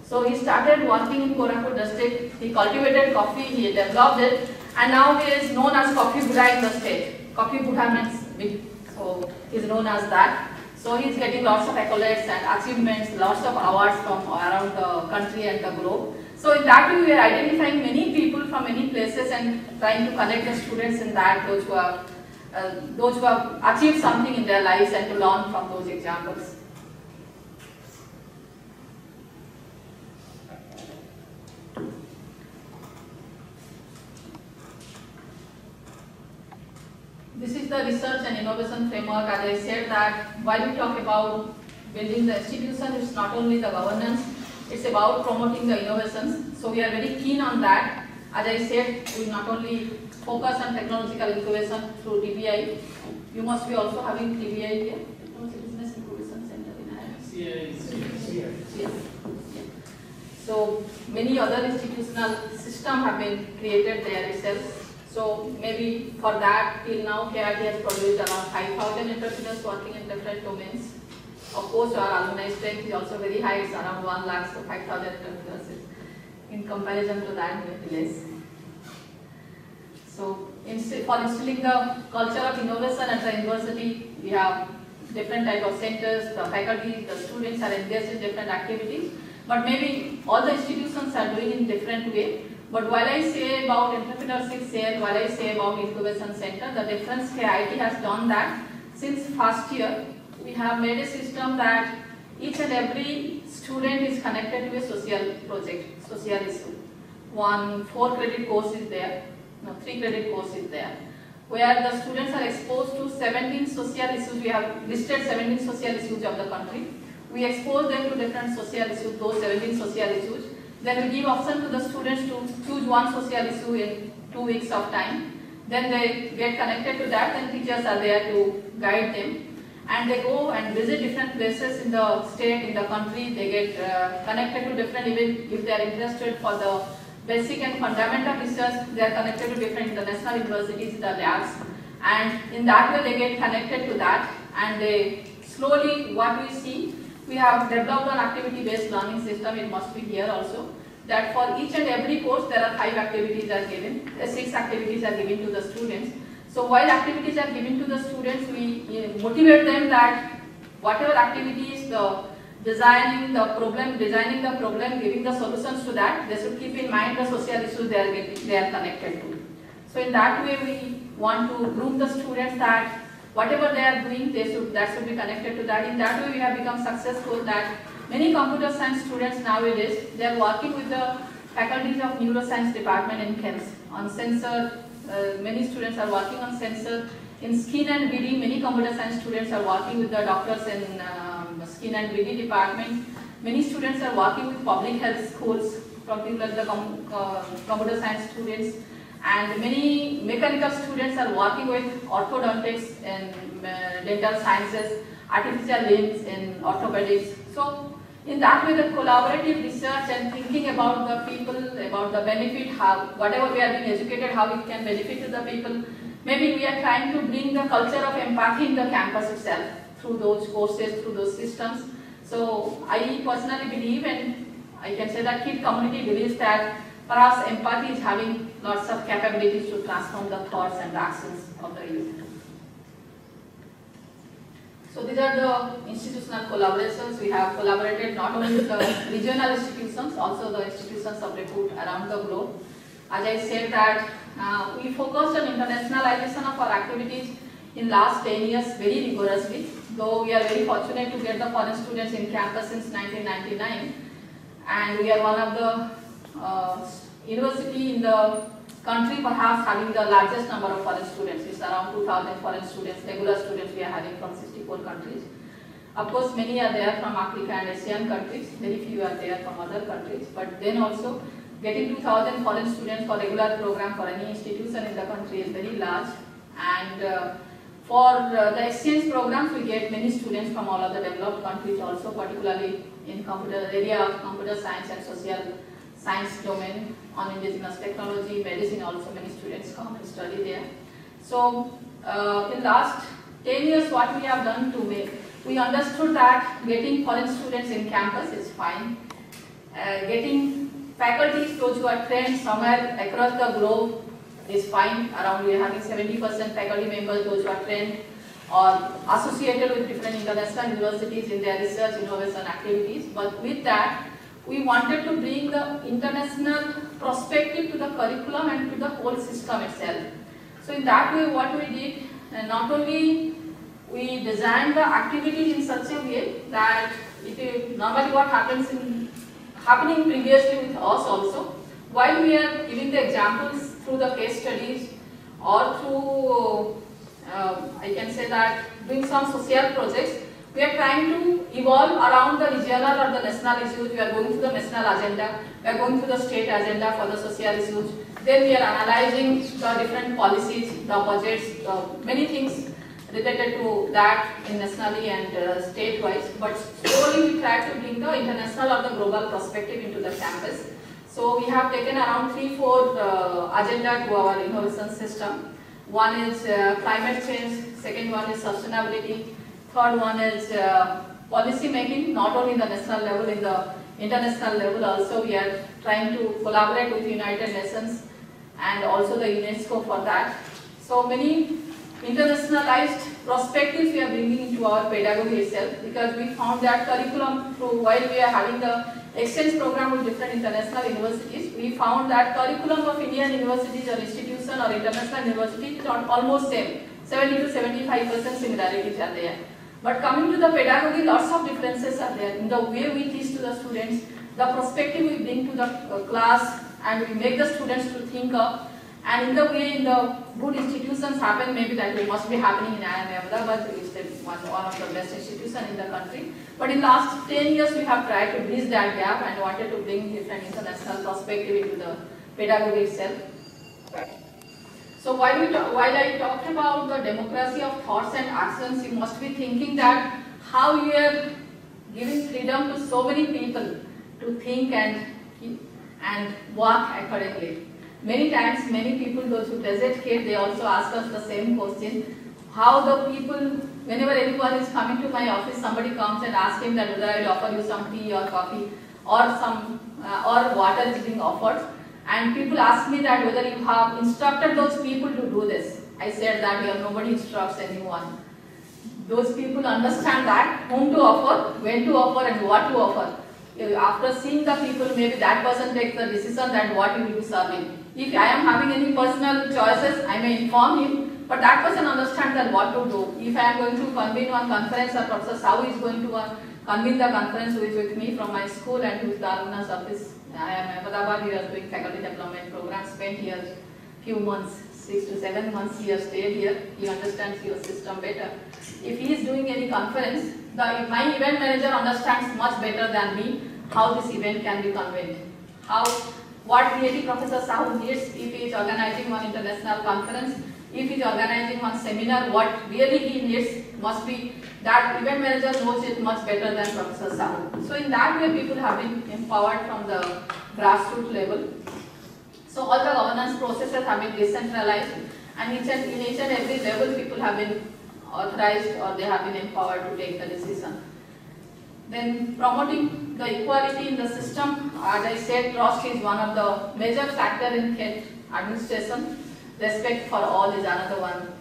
So he started working in Koraput district, he cultivated coffee, he developed it, and now he is known as Coffee Buddha in the state. Coffee Buddha means big, so he is known as that. So he is getting lots of accolades and achievements, lots of awards from around the country and the globe. So in that way we are identifying many people from many places and trying to connect the students in that, those who are uh, those who have achieved something in their lives and to learn from those examples. This is the research and innovation framework as I said that while we talk about building the institution, it's not only the governance, it's about promoting the innovations. So we are very keen on that. As I said, we not only focus on technological incubation through TBI, you must be also having TBI here, Technology Business Incubation Center in IIM. Yes. Yeah. So many other institutional systems have been created there itself. So maybe for that till now KIIT has produced around 5,000 entrepreneurs working in different domains. Of course our alumni strength is also very high, it's around 1 lakh, so 5,000 entrepreneurs in comparison to that less. So for instilling the culture of innovation at the university, we have different type of centers, the faculty, the students are engaged in different activities. But maybe all the institutions are doing in different way. But while I say about entrepreneurship cell, while I say about incubation center, the difference here IT has done that since first year, we have made a system that each and every student is connected to a social project, social issue. One four credit course is there, no, three credit course is there, where the students are exposed to 17 social issues. We have listed 17 social issues of the country. We expose them to different social issues, those 17 social issues. Then we give option to the students to choose one social issue in two weeks of time. Then they get connected to that, and teachers are there to guide them. And they go and visit different places in the state, in the country. They get uh, connected to different, even if they are interested for the basic and fundamental research, they are connected to different international universities, the labs. And in that way, they get connected to that. And they slowly, what we see, we have developed an activity-based learning system, it must be here also, that for each and every course there are five activities are given, uh, six activities are given to the students. So while activities are given to the students, we motivate them that whatever activities, the designing the problem, designing the problem, giving the solutions to that, they should keep in mind the social issues they are getting, they are connected to. So in that way we want to groom the students that whatever they are doing, they should, that should be connected to that. In that way, we have become successful that many computer science students nowadays, they are working with the faculties of neuroscience department in KIMS on sensor. Uh, many students are working on sensor. In skin and VD, many computer science students are working with the doctors in um, skin and VD department. Many students are working with public health schools, particularly the com uh, computer science students and many mechanical students are working with orthodontics and uh, dental sciences, artificial limbs and orthopedics. So in that way the collaborative research and thinking about the people, about the benefit, how whatever we are being educated, how it can benefit to the people. Maybe we are trying to bring the culture of empathy in the campus itself through those courses, through those systems. So I personally believe and I can say that KIIT community believes that Perhaps empathy is having lots of capabilities to transform the thoughts and actions of the youth. So these are the institutional collaborations. We have collaborated not only with the regional institutions, also the institutions of repute around the globe. As I said that uh, we focused on internationalization of our activities in last 10 years very rigorously, though we are very fortunate to get the foreign students in campus since 1999 and we are one of the uh, university in the country perhaps having the largest number of foreign students. It's around 2,000 foreign students, regular students we are having from 64 countries. Of course, many are there from Africa and Asian countries, very few are there from other countries, but then also getting 2,000 foreign students for regular program for any institution in the country is very large. And uh, for uh, the exchange programs, we get many students from all of the developed countries also, particularly in computer area of computer science and social science domain on indigenous technology, medicine also many students come and study there. So uh, in last 10 years what we have done to make, we understood that getting foreign students in campus is fine. Uh, getting faculties, those who are trained somewhere across the globe is fine. Around we are having 70% faculty members, those who are trained or associated with different international universities in their research innovation activities. But with that, we wanted to bring the international perspective to the curriculum and to the whole system itself. So in that way what we did, uh, not only we designed the activities in such a way that it normally what happens in happening previously with us also, while we are giving the examples through the case studies or through I can say that doing some social projects, we are trying to evolve around the regional or the national issues. We are going through the national agenda. We are going through the state agenda for the social issues. Then we are analyzing the different policies, the budgets, uh, many things related to that in nationally and uh, state-wise. But slowly we try to bring the international or the global perspective into the campus. So we have taken around three, four uh, agenda to our innovation system. One is uh, climate change, second one is sustainability, third one is uh, policy making, not only in the national level, in the international level also we are trying to collaborate with the United Nations and also the UNESCO for that. So many internationalized perspectives we are bringing into our pedagogy itself because we found that curriculum through while we are having the exchange program with different international universities, we found that curriculum of Indian universities or institution or international universities is almost same, 70 to 75 percent similarities are there. But coming to the pedagogy, lots of differences are there in the way we teach to the students, the perspective we bring to the uh, class, and we make the students to think of and in the way in the good institutions happen, maybe that will must be happening in IIM Ahmedabad, which is one, one of the best institutions in the country. But in the last 10 years, we have tried to bridge that gap and wanted to bring different international perspective into the pedagogy itself. So while, we while I talked about the democracy of thoughts and actions, you must be thinking that how you are giving freedom to so many people to think and, and work accordingly. Many times, many people, those who visit here, they also ask us the same question. How the people, whenever anyone is coming to my office, somebody comes and asks him that whether I will offer you some tea or coffee or some uh, or water is being offered. And people ask me that whether you have instructed those people to do this. I said that here nobody instructs anyone. Those people understand that whom to offer, when to offer and what to offer. After seeing the people, maybe that person takes the decision that what you will be serving. If I am having any personal choices, I may inform him, but that person understands that what to do. If IIM going to convene one conference or Professor Sahu is going to uh, convene the conference who is with me from my school and who is the alumnus of this, I am Ahmedabad, he was doing faculty development program, spent here few months, six to seven months he has stayed here, he understands your system better. If he is doing any conference, the, my event manager understands much better than me how this event can be conveyed. How what really Professor Sahu needs if he is organizing one international conference, if he is organizing one seminar, what really he needs must be that event manager knows it much better than Professor Sahu. So in that way people have been empowered from the grassroots level. So all the governance processes have been decentralized and each and, in each and every level people have been authorized or they have been empowered to take the decision. Then promoting the equality in the system, as I said, trust is one of the major factor in health administration. Respect for all is another one.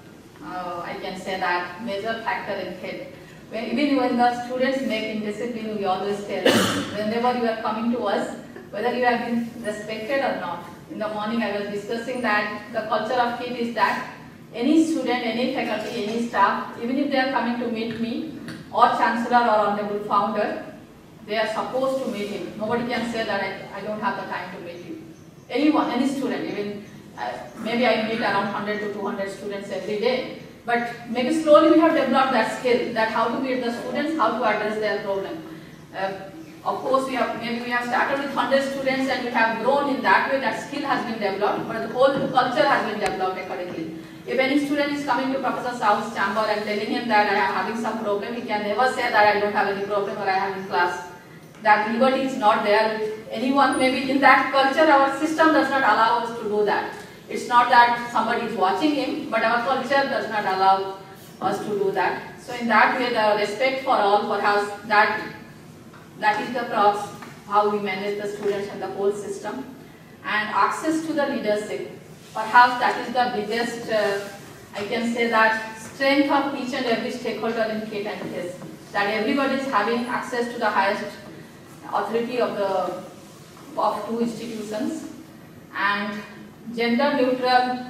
Uh, I can say that major factor in KIIT. When, even when the students make indiscipline, we always tell whenever you are coming to us, whether you have been respected or not. In the morning I was discussing that the culture of KIIT is that any student, any faculty, any staff, even if they are coming to meet me, or chancellor or honorable founder, they are supposed to meet him. Nobody can say that I, I don't have the time to meet him. Anyone, any student, even uh, maybe I meet around 100 to 200 students every day. But maybe slowly we have developed that skill, that how to meet the students, how to address their problem. Uh, of course, we have maybe we have started with 100 students and we have grown in that way, that skill has been developed, but the whole culture has been developed accordingly. If any student is coming to Professor Sahu's chamber and telling him that I am having some problem, he can never say that I don't have any problem or I have in class. That liberty is not there anyone. Maybe in that culture, our system does not allow us to do that. It's not that somebody is watching him, but our culture does not allow us to do that. So in that way, the respect for all, perhaps that that is the crux how we manage the students and the whole system. And access to the leadership. Perhaps that is the biggest, uh, I can say that, strength of each and every stakeholder in KIIT and KISS. That everybody is having access to the highest authority of the of two institutions and gender neutral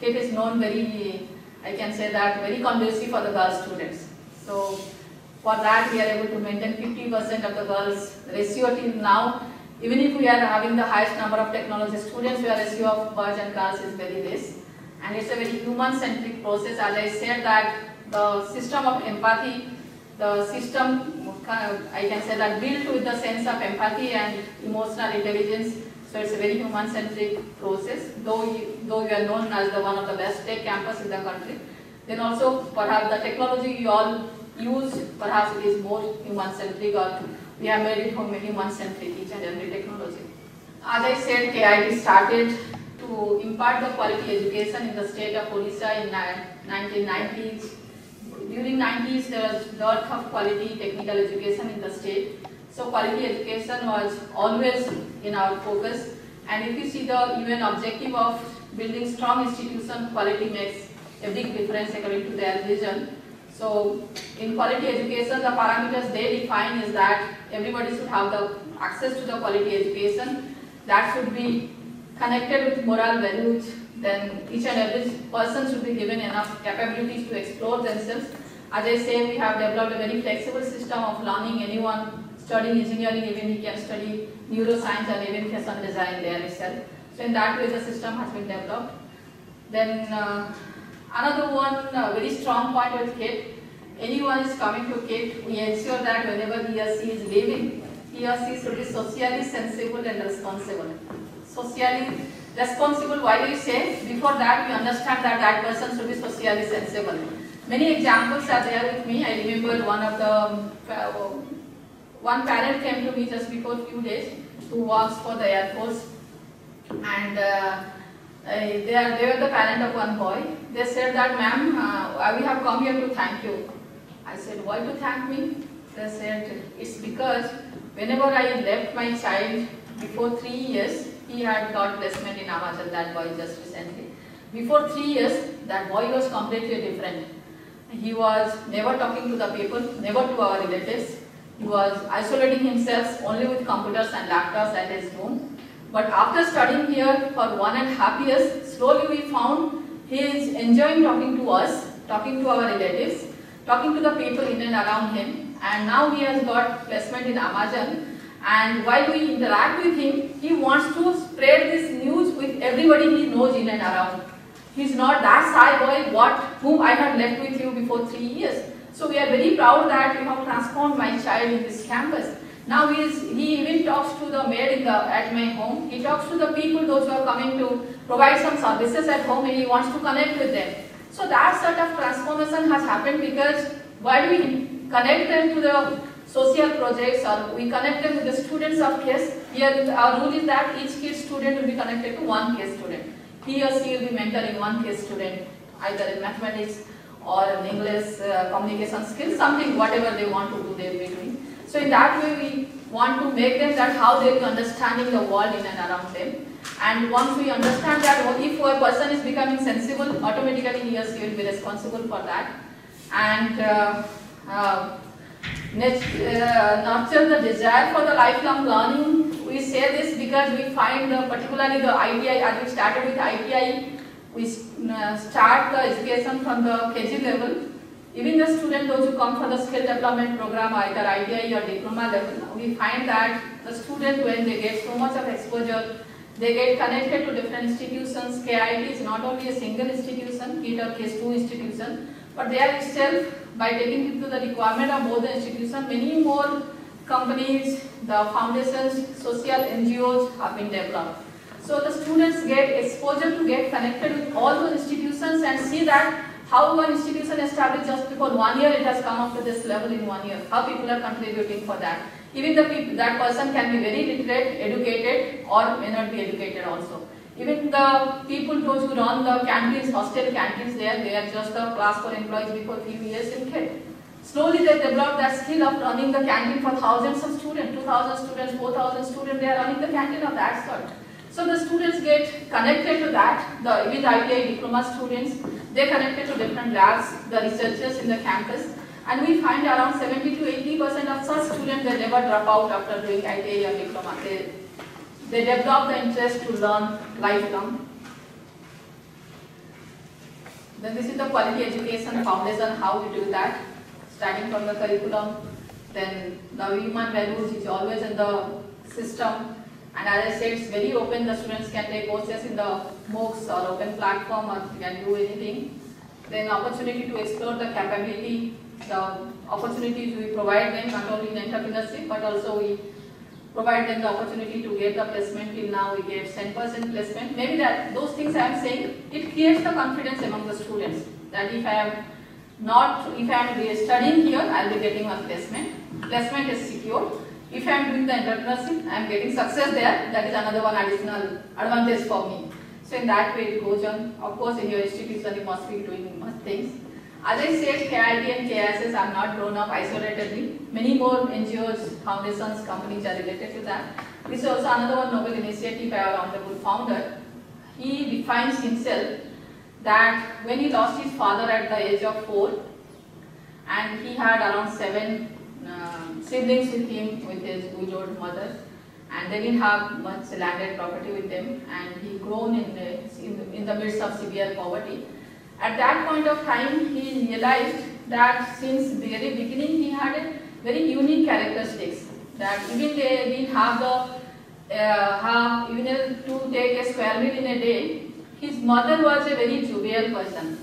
KIIT is known very, I can say that, very conducive for the girl students. So for that we are able to maintain 50% of the girls ratio till now even if we are having the highest number of technology students, our ratio of boys and girls is very less. and it's a very human-centric process. As I said that the system of empathy, the system, uh, I can say that built with the sense of empathy and emotional intelligence. So it's a very human-centric process, though, you, though we are known as the one of the best tech campus in the country. Then also perhaps the technology you all use, perhaps it is more human-centric or we have made it human-centric, each and every technology. As I said, KIIT started to impart the quality education in the state of Odisha in 1990s. During 90s, there was lot of quality technical education in the state. So quality education was always in our focus. And if you see the UN objective of building strong institution, quality makes a big difference according to their vision. So in quality education, the parameters they define is that everybody should have the access to the quality education. That should be connected with moral values. Then each and every person should be given enough capabilities to explore themselves. As I say, we have developed a very flexible system of learning. Anyone studying engineering, even he can study neuroscience and even fashion design there itself. So in that way, the system has been developed. Then uh, Another one uh, very strong point with KIIT, anyone is coming to KIIT, we ensure that whenever he or she is living, he or she should be socially sensible and responsible. Socially responsible, why do you say? Before that, we understand that that person should be socially sensible. Many examples are there with me. I remember one of the, one parent came to me just before few days who works for the Air Force and uh, they, are, they were the parent of one boy. They said that, ma'am, uh, we have come here to thank you. I said, why to thank me? They said, it's because whenever I left my child before three years, he had got placement in Amazon, that boy just recently. Before three years, that boy was completely different. He was never talking to the people, never to our relatives. He was isolating himself only with computers and laptops at his home. But after studying here for one and a half years, slowly we found he is enjoying talking to us, talking to our relatives, talking to the people in and around him. And now he has got placement in Amazon. And while we interact with him, he wants to spread this news with everybody he knows in and around. He's not that shy boy what whom I had left with you before three years. So we are very proud that you have transformed my child in this campus. Now he, is, he even talks to the maid in the, at my home. He talks to the people, those who are coming to provide some services at home and he wants to connect with them. So that sort of transformation has happened because while we connect them to the social projects or we connect them with the students of KISS, here our rule is that each case student will be connected to one KISS student. He or she will be mentoring one KISS student, either in mathematics or in English, uh, communication skills, something, whatever they want to do, they will be doing. So in that way, we want to make them that how they are understanding the world in and around them. And once we understand that, if a person is becoming sensible, automatically he or she will be responsible for that. And uh, uh, uh, nurture the desire for the lifelong learning. We say this because we find the, particularly the ITI, as we started with ITI, we uh, start the education from the KG level even the students, those who come for the skill development program, either ITI or diploma level, we find that the student, when they get so much of exposure, they get connected to different institutions. KIIT is not only a single institution, KIIT or KISS 2 institution, but they are itself, by taking into the requirement of both the institution, many more companies, the foundations, social NGOs have been developed. So the students get exposure to get connected with all those institutions and see that how one institution established just before one year, it has come up to this level in one year. How people are contributing for that. Even the people, that person can be very literate, educated, or may not be educated also. Even the people, those who run the canteens, hostel canteens there, they are just the class 4 employees before few years in KIIT. Slowly they developed that skill of running the canteen for thousands of students, 2000 students, 4000 students, they are running the canteen of that sort. So the students get connected to that, the with ITI diploma students, they connected to different labs, the researchers in the campus, and we find around 70 to 80 percent of such students they never drop out after doing ITI or diploma. They, they develop the interest to learn lifelong. Then this is the quality education foundation, how we do that, starting from the curriculum, then the human values is always in the system, And as I said, it's very open, the students can take courses in the MOOCs or open platform or can do anything. Then opportunity to explore the capability, the opportunities we provide them not only in entrepreneurship but also we provide them the opportunity to get the placement till now we get 10% placement. Maybe that those things I am saying, it creates the confidence among the students that if I am not, if I am studying here, I will be getting a placement. Placement is secure. If I am doing the entrepreneurship, I am getting success there. That is another one additional advantage for me. So in that way it goes on. Of course, in your institution you must be doing much things. As I said, KIIT and KISS are not grown up isolatedly. Many more NGOs, foundations, companies are related to that. This is also another one noble initiative by our honorable founder. He defines himself that when he lost his father at the age of four, and he had around seven uh, siblings with him, with his widowed mother, and they didn't have much landed property with them, and he grown in the, in the midst of severe poverty. At that point of time, he realized that since very beginning he had very unique characteristics, that even they didn't have the, uh, have, even to take a square meal in a day, his mother was a very jovial person.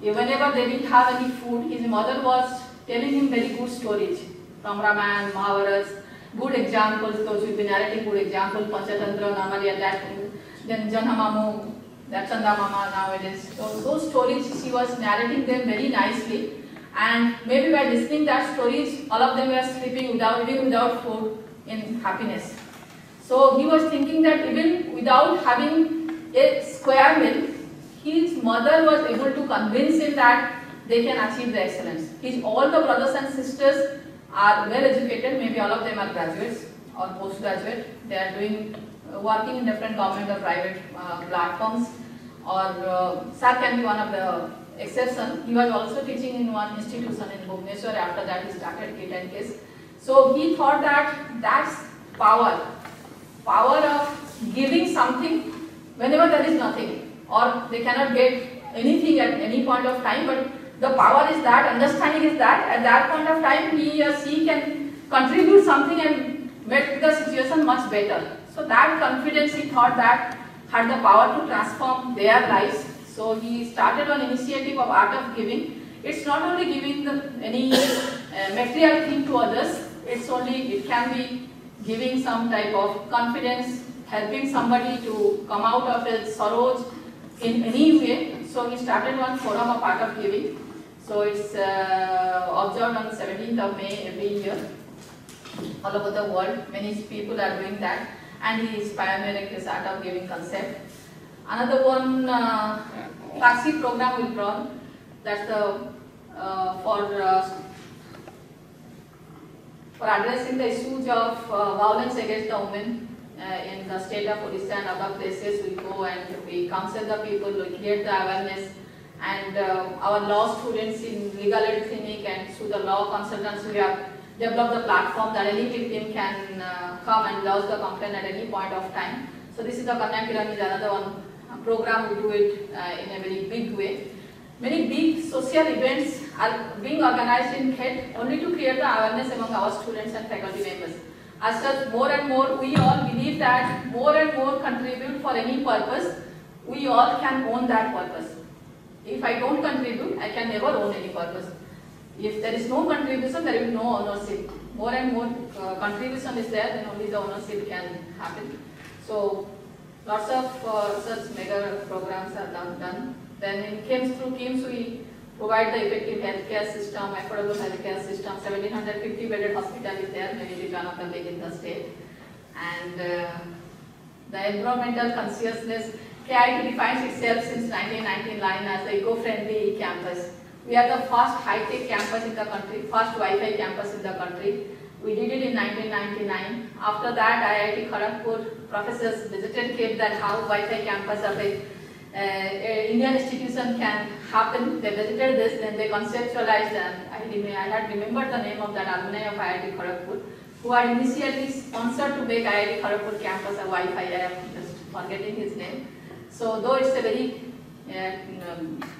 Whenever they didn't have any food, his mother was telling him very good stories from Ramayana, Mahabharata, good examples, those will be narrating good examples, Panchatantra, normally at that time, then Janamamu, that Chanda Mama nowadays. So those stories she was narrating them very nicely and maybe by listening that stories, all of them were sleeping without living without food in happiness. So he was thinking that even without having a square meal, his mother was able to convince him that they can achieve the excellence. His all the brothers and sisters are well educated, maybe all of them are graduates or postgraduate. They are doing working in different government or private uh, platforms or uh, Sir can be one of the exception. He was also teaching in one institution in Bhubaneswar. After that, he started KIIT and KISS. So he thought that that's power, power of giving something whenever there is nothing, or they cannot get anything at any point of time. But the power is that, understanding is that. At that point of time, he or she can contribute something and make the situation much better. So that confidence, he thought that had the power to transform their lives so he started an initiative of art of giving. It's not only giving the, any uh, material thing to others, it's only, it can be giving some type of confidence, helping somebody to come out of his sorrows in any way. So he started one forum of art of giving. So it's uh, observed on 17th of May every year all over the world. Many people are doing that and he is pioneering this art of giving concept. Another one, uh, Taxi program will run. That's the uh, for uh, for addressing the issues of uh, violence against the women uh, in the state of Odisha and other places. We go and we counsel the people, we create the awareness, and uh, our law students in legal aid clinic and through the law consultants, we have developed the platform that any victim can uh, come and lodge the complaint at any point of time. So this is the Kanya is another one program, we do it uh, in a very big way. Many big social events are being organized in KIIT only to create the awareness among our students and faculty members. As such, more and more, we all believe that more and more contribute for any purpose, we all can own that purpose. If I don't contribute, I can never own any purpose. If there is no contribution, there will be no ownership. More and more uh, contribution is there, then only the ownership can happen. So Lots of uh, such mega programs are done. Then in KIMS, through KIMS, we provide the effective healthcare system, affordable healthcare system, 1750 bedded hospital is there, maybe one of the big in the state. And uh, the environmental consciousness, KIIT defines itself since 1999 as the eco-friendly campus. We are the first high-tech campus in the country, first Wi-Fi campus in the country. We did it in 1999. After that, IIT Kharagpur professors visited KIIT that how Wi-Fi campus of a uh, Indian institution can happen. They visited this, then they conceptualized and I, I had remembered the name of that alumni of IIT Kharagpur who had initially sponsored to make IIT Kharagpur campus a Wi-Fi. I am just forgetting his name. So though it's a very uh,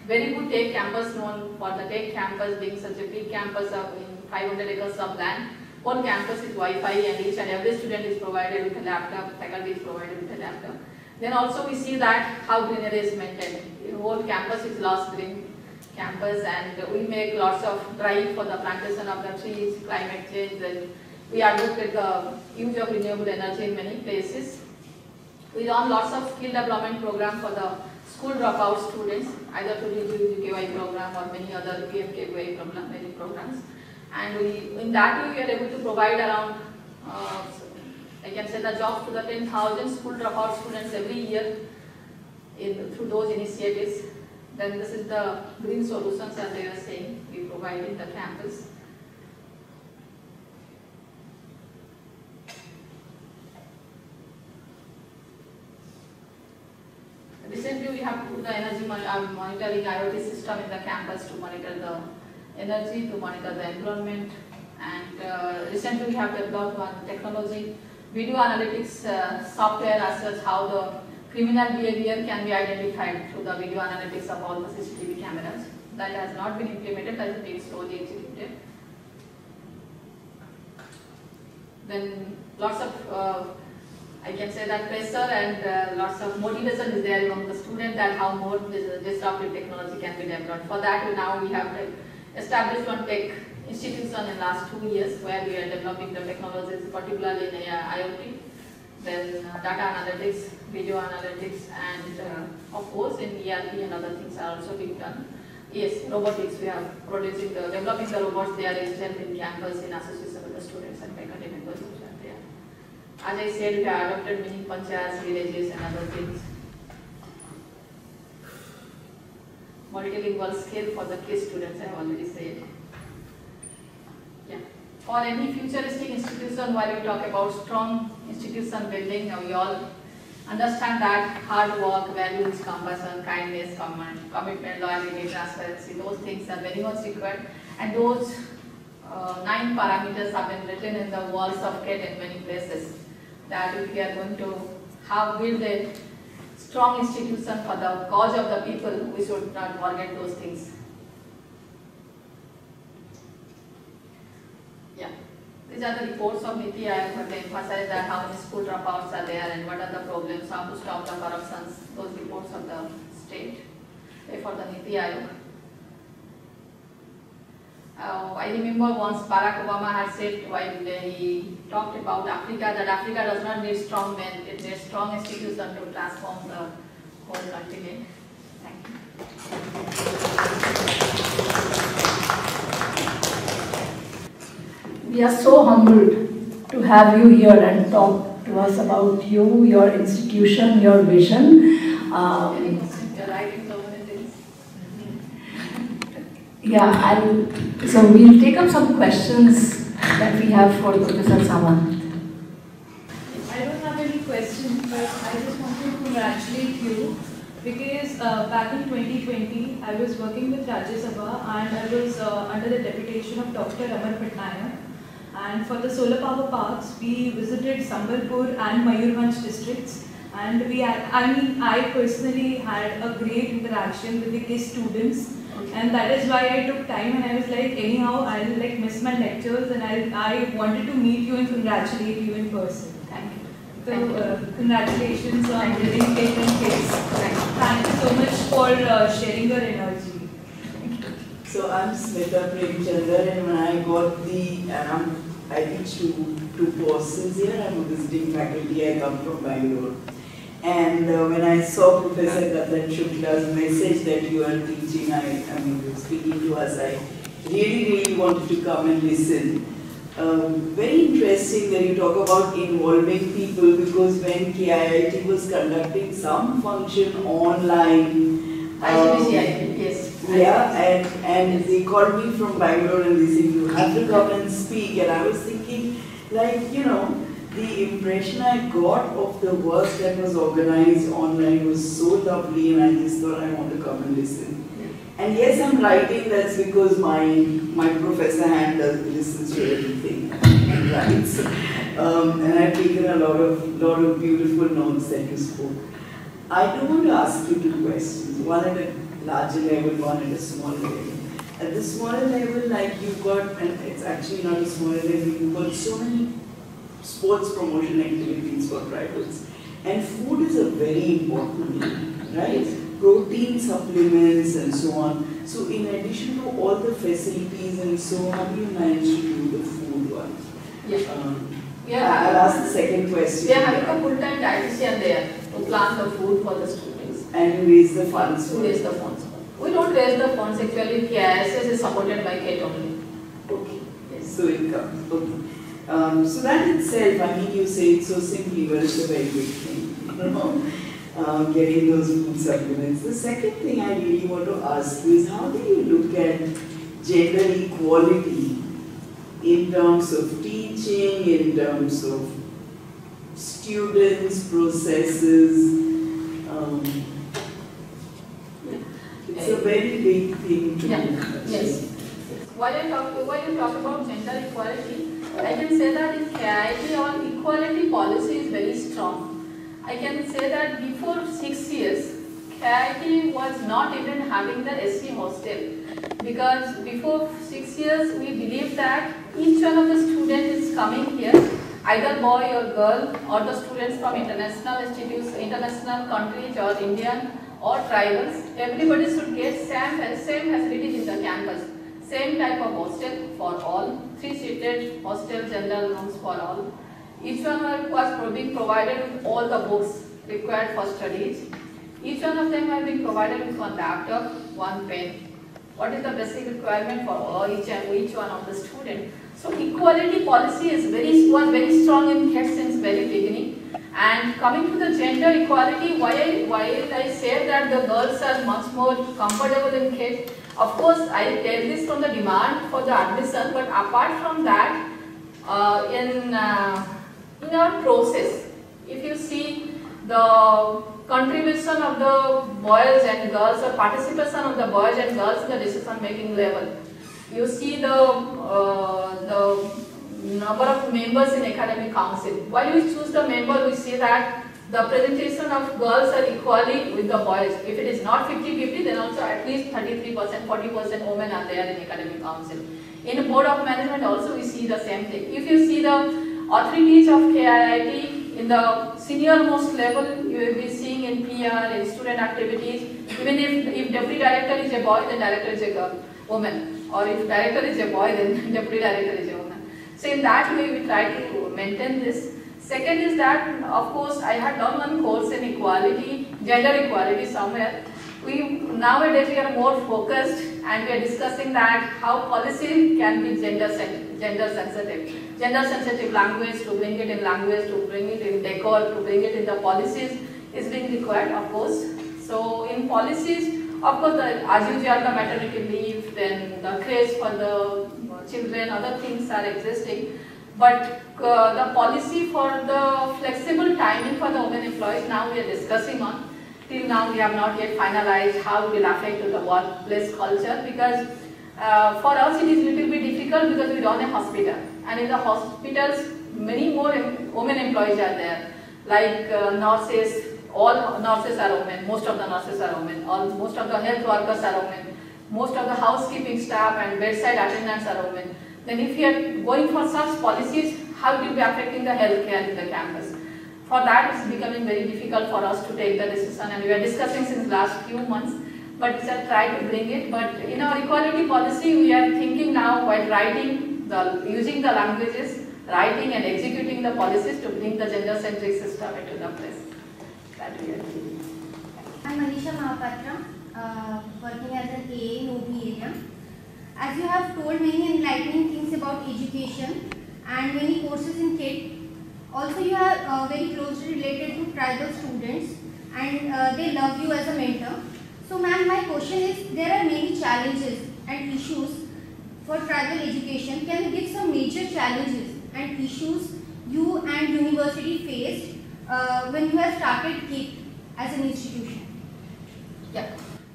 very good tech campus known for the tech campus being such a big campus of in 500 acres of land, whole campus is Wi-Fi and each and every student is provided with a laptop, faculty is provided with a laptop. Then also we see that how greenery is maintained. The whole campus is lost green campus and we make lots of drive for the plantation of the trees, climate change and we are advocate the use of renewable energy in many places. We run lots of skill development program for the school dropout students, either through the UKY program or many other PMKY program, many programs. And we, in that way, we are able to provide around, uh, I can say the jobs to the 10,000 school dropout students every year in, through those initiatives. Then this is the green solutions as they are saying, we provide in the campus. Recently, we have put the energy uh, monitoring IoT system in the campus to monitor the energy, to monitor the environment. And uh, recently, we have developed one technology, video analytics uh, software as such how the criminal behavior can be identified through the video analytics of all the CCTV cameras. That has not been implemented, that is being slowly executed. Then lots of uh, I can say that pressure and uh, lots of motivation is there among the students that how more disruptive technology can be developed. For that, now we have established one tech institution in the last two years where we are developing the technologies, particularly in IoT, then uh, data analytics, video analytics, and uh, of course in ERP and other things are also being done. Yes, robotics, we are producing the, developing the robots, they are resident in campus in association with the students and faculty members which are there. As I said, we have adopted many panchayats, villages and other things. Multilingual skill for the kids students, I have already said. Yeah. For any futuristic institution, while we talk about strong institution building, now we all understand that hard work, values, compassion, kindness, commitment, loyalty, transparency, those things are very much required. And those uh, nine parameters have been written in the walls of KIIT in many places. That if we are going to have build a strong institution for the cause of the people, we should not forget those things. Yeah. These are the reports of Niti Aayog, but they emphasize that how many school dropouts are there and what are the problems, how to stop the corruptions, those reports of the state, for the Niti Aayog. Uh, I remember once Barack Obama had said while he talked about Africa that Africa does not need strong men, it needs strong institutions to transform the whole continent. Thank you. We are so humbled to have you here and talk to us about you, your institution, your vision. Um, You're writing so many things. Yeah, I'll, so we'll take up some questions that we have for Professor Samanta. I don't have any questions, but I just want to congratulate you because uh, back in 2020, I was working with Rajya Sabha and I was uh, under the deputation of Dr. Amar Patnaik. And for the solar power parks, we visited Sambalpur and Mayurbhanj districts. And we I mean, I personally had a great interaction with the KISS students. And that is why I took time and I was like, anyhow, I'll like miss my lectures and I, I wanted to meet you and congratulate you in person. Thank you. So, uh, congratulations on Thank you. winning Caitlin Case. Thank you. Thank you so much for uh, sharing your energy. So I'm Smita Premchandar and when I got the, and I'm, I reached two, two persons here, I'm a visiting faculty, I come from Bangalore. And uh, when I saw Professor Katan Shukla's message that you are teaching, I, I mean, speaking to us, I really, really wanted to come and listen. Um, very interesting that you talk about involving people because when KIIT was conducting some function online, um, yes. yeah, and, and they called me from Bangalore and they said, you have to come and speak. And I was thinking, like, you know, the impression I got of the work that was organized online was so lovely and I just thought I want to come and listen. And yes, I'm writing, that's because my, my professor hand does listens to everything and writes. Um, and I've taken a lot of, lot of beautiful notes that you spoke. I do want to ask you two questions, one at a larger level, one at a smaller level. At the smaller level, like you've got, and it's actually not a smaller level, you've got so many sports promotion activities for tribals. And food is a very important thing, right? Protein supplements and so on. So in addition to all the facilities and so on, how do you manage to do the food one? Yeah. Um, We I'll ask the second question. we are having a full-time dietitian there to plan the food for the students. And raise the funds To raise the funds. We don't raise the funds actually, KISS is supported by KIIT only. Okay, so it comes, okay. Um, so that itself, I mean, you say it so simply, but it's a very big thing, you know, uh, *laughs* getting those food supplements. The second thing I really want to ask you is how do you look at gender equality in terms of teaching, in terms of students, processes? Um, it's a very big thing to Yeah, yes. While I talk, while you talk about gender equality, I can say that in KIIT our equality policy is very strong. I can say that before six years, KIIT was not even having the SC hostel because before six years we believed that each one of the students is coming here, either boy or girl or the students from international institutes, international countries or Indian or tribals, everybody should get same, same facilities in the campus. Same type of hostel for all, three seated hostel general rooms for all. Each one was being provided with all the books required for studies. Each one of them are being provided with one laptop, one pen. What is the basic requirement for each and each one of the student? So equality policy is very, was very strong in KIIT since very beginning. And coming to the gender equality, why why I say that the girls are much more comfortable in KIIT, of course, I tell this from the demand for the admission, but apart from that, uh, in, uh, in our process, if you see the contribution of the boys and girls or participation of the boys and girls in the decision making level, you see the, uh, the number of members in academic council. While we choose the member, we see that the presentation of girls are equally with the boys. If it is not 50-50, then also at least 33%, 40% women are there in academic council. In board of management also we see the same thing. If you see the authorities of KIIT in the senior most level, you will be seeing in PR, in student activities, even if, if deputy director is a boy, then director is a girl, woman. Or if director is a boy, then *laughs* deputy director is a woman. So in that way we try to maintain this. Second is that, of course, I had done one course in equality, gender equality somewhere. We nowadays we are more focused and we are discussing that how policy can be gender gender sensitive, gender sensitive language to bring it in language, to bring it in decor, to bring it in the policies is being required, of course. So in policies, of course, the, as usual, the maternity leave, then the craze for the children, other things are existing. But uh, the policy for the flexible timing for the women employees now we are discussing on. Till now we have not yet finalized how it will affect the workplace culture because uh, for us it is little bit difficult because we run a hospital. And in the hospitals many more em- women employees are there. Like uh, nurses, all nurses are women, most of the nurses are women, all, most of the health workers are women, most of the housekeeping staff and bedside attendants are women. Then if you are going for such policies, how it will be affecting the healthcare in the campus? For that, it's becoming very difficult for us to take the decision, and we are discussing since last few months. But we shall try to bring it. But in our equality policy, we are thinking now while writing the using the languages, writing and executing the policies to bring the gender-centric system into the place. That we are doing. I'm Manisha Mahapatra, working as an AA in. As you have told many enlightening things about education and many courses in KIIT, also you are uh, very closely related to tribal students and uh, they love you as a mentor. So ma'am, my question is, there are many challenges and issues for tribal education. Can you give some major challenges and issues you and university faced uh, when you have started KIIT as an institution?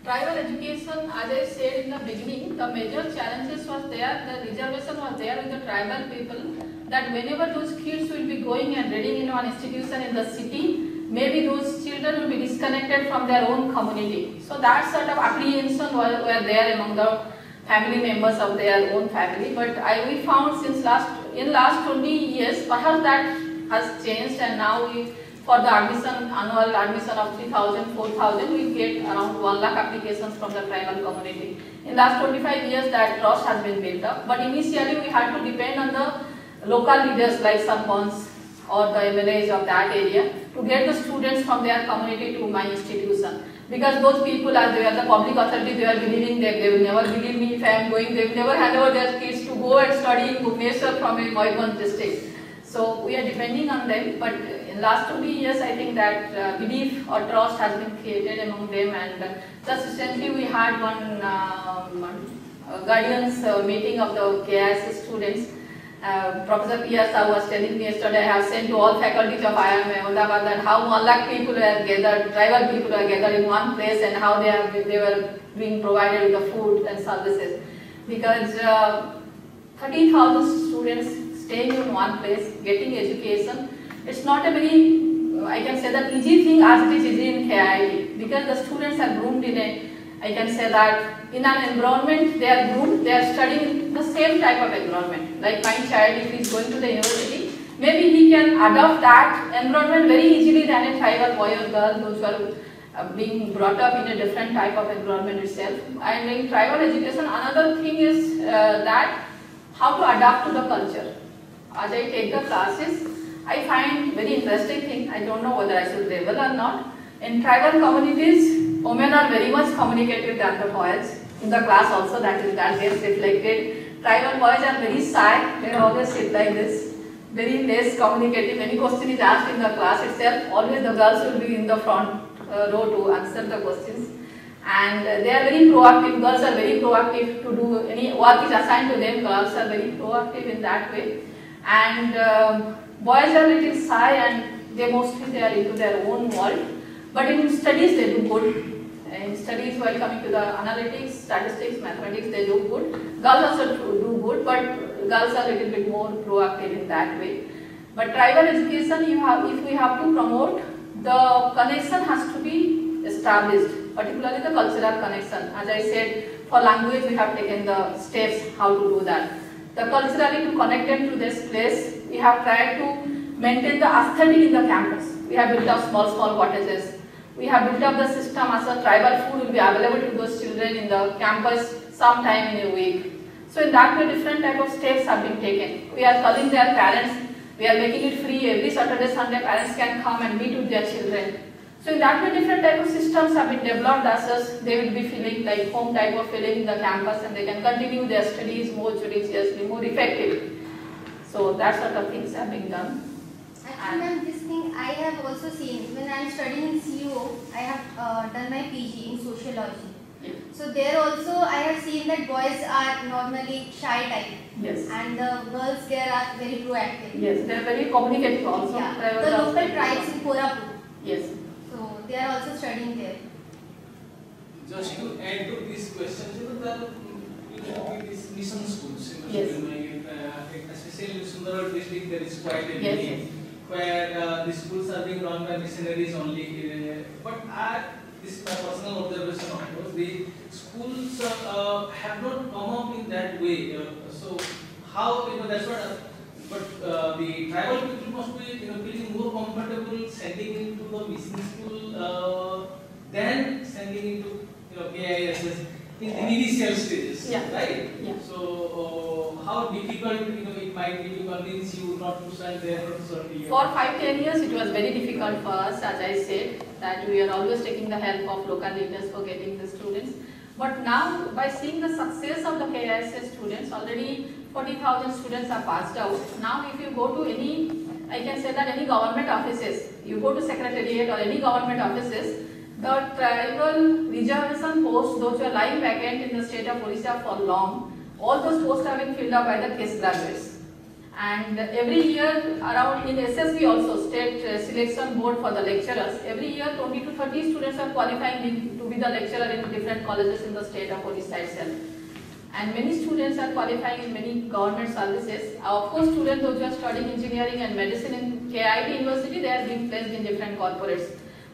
Tribal education, as I said in the beginning, the major challenges was there, the reservation was there with the tribal people, that whenever those kids will be going and reading in one institution in the city, maybe those children will be disconnected from their own community. So that sort of apprehension were, were there among the family members of their own family. But I we found since last in last 20 years, perhaps that has changed, and now we for the admission annual admission of 3,000, 4,000, we get around 1 lakh applications from the tribal community. In last 25 years, that trust has been built up. But initially, we had to depend on the local leaders like Sarpans or the MLAs of that area to get the students from their community to my institution. Because those people are they are the public authority, they are believing that they will never believe me if I am going, they will never hand over their kids to go and study in Bhubaneswar from a Mayurbhanj district. So we are depending on them, but last 20 years, I think that uh, belief or trust has been created among them and uh, just recently we had one um, uh, guardians uh, meeting of the KISS students uh, Professor P.R. Sahu was telling me yesterday, I have sent to all faculties of IIM Ahmedabad that how lakh people were gathered, tribal people were gathered in one place and how they, have, they were being provided with the food and services. Because uh, 30,000 students staying in one place, getting education, it's not a very, I can say that easy thing as it is easy in KIIT. Because the students are groomed in a, I can say that in an environment, they are groomed, they are studying the same type of environment. Like my child, if he is going to the university, maybe he can adopt that environment very easily than a tribal boy or girl who are uh, being brought up in a different type of environment itself. And in tribal education, another thing is uh, that how to adapt to the culture. As I take the classes, I find very interesting thing. I don't know whether I should reveal or not. In tribal communities, women are very much communicative than the boys. In the class also that is that gets reflected. Tribal boys are very shy. They always sit like this. Very less communicative. Any question is asked in the class itself, always the girls will be in the front uh, row to answer the questions. And they are very proactive. Girls are very proactive to do any work is assigned to them. Girls are very proactive in that way. And um, boys are little shy and they mostly they are into their own world. But in studies they do good. In studies while coming to the analytics, statistics, mathematics they do good. Girls also do good but girls are a little bit more proactive in that way. But tribal education you have if we have to promote the connection has to be established, particularly the cultural connection. As I said, for language we have taken the steps how to do that. The culturally to connect them to this place, we have tried to maintain the aesthetic in the campus. We have built up small, small cottages. We have built up the system as a tribal food will be available to those children in the campus sometime in a week. So in that way, different type of steps have been taken. We are calling their parents. We are making it free. Every Saturday, Sunday, parents can come and meet with their children. So in that way, different type of systems have been developed as such. They will be feeling like home type of feeling in the campus and they can continue their studies more judiciously, more effectively. So that sort of things have been done. Actually, ma'am, this thing I have also seen when I am studying in CU. I have uh, done my PG in sociology. Yeah. So there also I have seen that boys are normally shy type Yes. and the girls there are very proactive. Yes, they are very communicative also. Yeah. The local tribes in Koraput. Yes. So they are also studying there. Just to add to this question, you know, there you know, these mission schools, you know, Yes. In my, uh, especially in Sundargarh district, there is quite a Yes, yes. where uh, the schools are being run by missionaries only. Uh, but I, this is my personal observation, of course, the schools uh, uh, have not come up in that way. Uh, so how you know that's what. Uh, but uh, the tribal people must be you know feeling more comfortable sending into the mission school uh, than sending into you know KISS in the initial stages, Yeah. right? Yeah. So uh, how difficult you know it might be to convince you not to send there or to send here? For five, ten years, it was very difficult for us, as I said, that we are always taking the help of local leaders for getting the students. But now, by seeing the success of the KISS students, already 40,000 students are passed out. Now, if you go to any, I can say that any government offices, you go to secretariat or any government offices, the tribal reservation posts, those who are lying vacant in the state of Odisha for long, all those posts have been filled up by the KISS graduates. And every year around in SSB also, State uh, Selection Board for the lecturers, every year 20 to 30 students are qualifying in- to be the lecturer in different colleges in the state of Odisha itself. And many students are qualifying in many government services. Of course, students who are studying engineering and medicine in KIIT University, they are being placed in different corporates.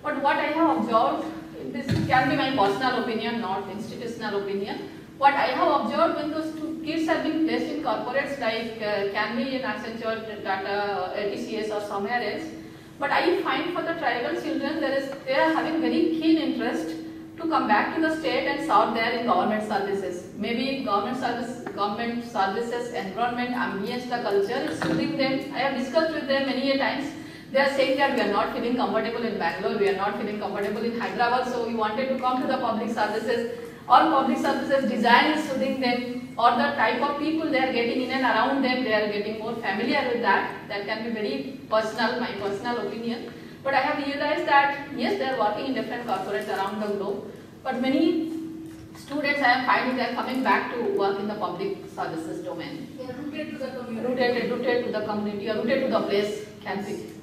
But what I have observed, this can be my personal opinion, not institutional opinion. what I have observed when those two kids have been placed in corporates like uh, Camry in Accenture, Tata, uh, TCS or somewhere else, but I find for the tribal children there is they are having very keen interest to come back to the state and serve there in government services. Maybe government service, government services, environment, ambience, the culture is soothing them. I have discussed with them many a times. They are saying that we are not feeling comfortable in Bangalore, we are not feeling comfortable in Hyderabad, so we wanted to come to the public services or public services design is soothing them or the type of people they are getting in and around them, they are getting more familiar with that. That can be very personal, my personal opinion. But I have realized that yes, they are working in different corporates around the globe, but many students I am finding they are coming back to work in the public services domain. They are rooted to the community. Rooted, rooted to the community or rooted to the place can be.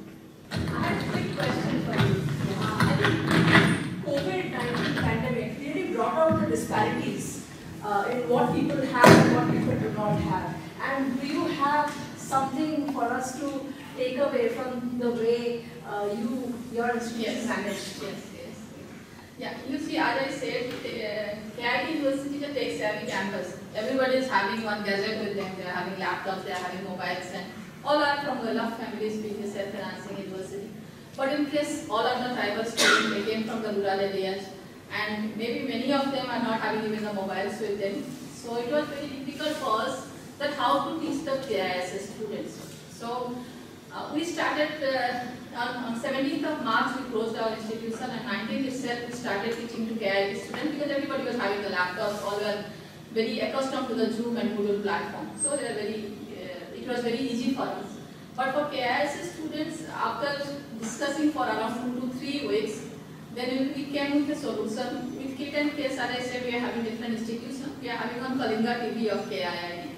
Disparities uh, in what people have and what people do not have. And do you have something for us to take away from the way uh, you, your institution Yes, manage? yes, yes. Yeah, you see, as I said, uh, KIIT University is a tech-savvy campus. Everybody is having one gadget with them. They are having laptops, they are having mobiles, and all are from well-off families, being self-financing. But in case all of the tribal students, they came from the rural areas, and maybe many of them are not having even the mobiles with them. So it was very difficult for us that how to teach the KISS students. So uh, we started uh, on, on 17th of March, we closed our institution, and 19th itself we started teaching to KIIT students because everybody was having the laptops, all were very accustomed to the Zoom and Google platform. So they are very, uh, it was very easy for us. But for KISS students, after discussing for around two to three weeks, then we came with a solution. With KIIT and KISS, as I said, we are having different institutions. We are having one Kalinga TV of KIIT.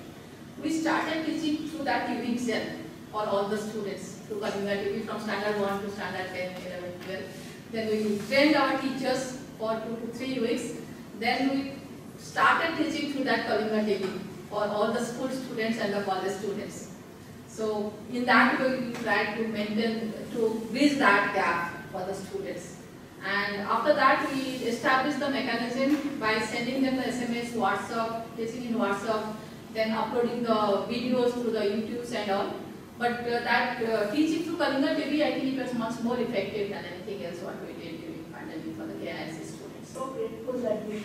We started teaching through that TV itself for all the students through Kalinga TV from standard 1 to standard 10, 11, 12. Then we trained our teachers for two to three weeks. Then we started teaching through that Kalinga TV for all the school students and the college students. So in that way we tried to maintain, to bridge that gap for the students. And after that we established the mechanism by sending them the SMS, WhatsApp, teaching in WhatsApp, then uploading the videos through the YouTubes and all. But uh, that uh, teaching through Kalinga TV, I think it was much more effective than anything else what we did during pandemic for the KISS students. So grateful that we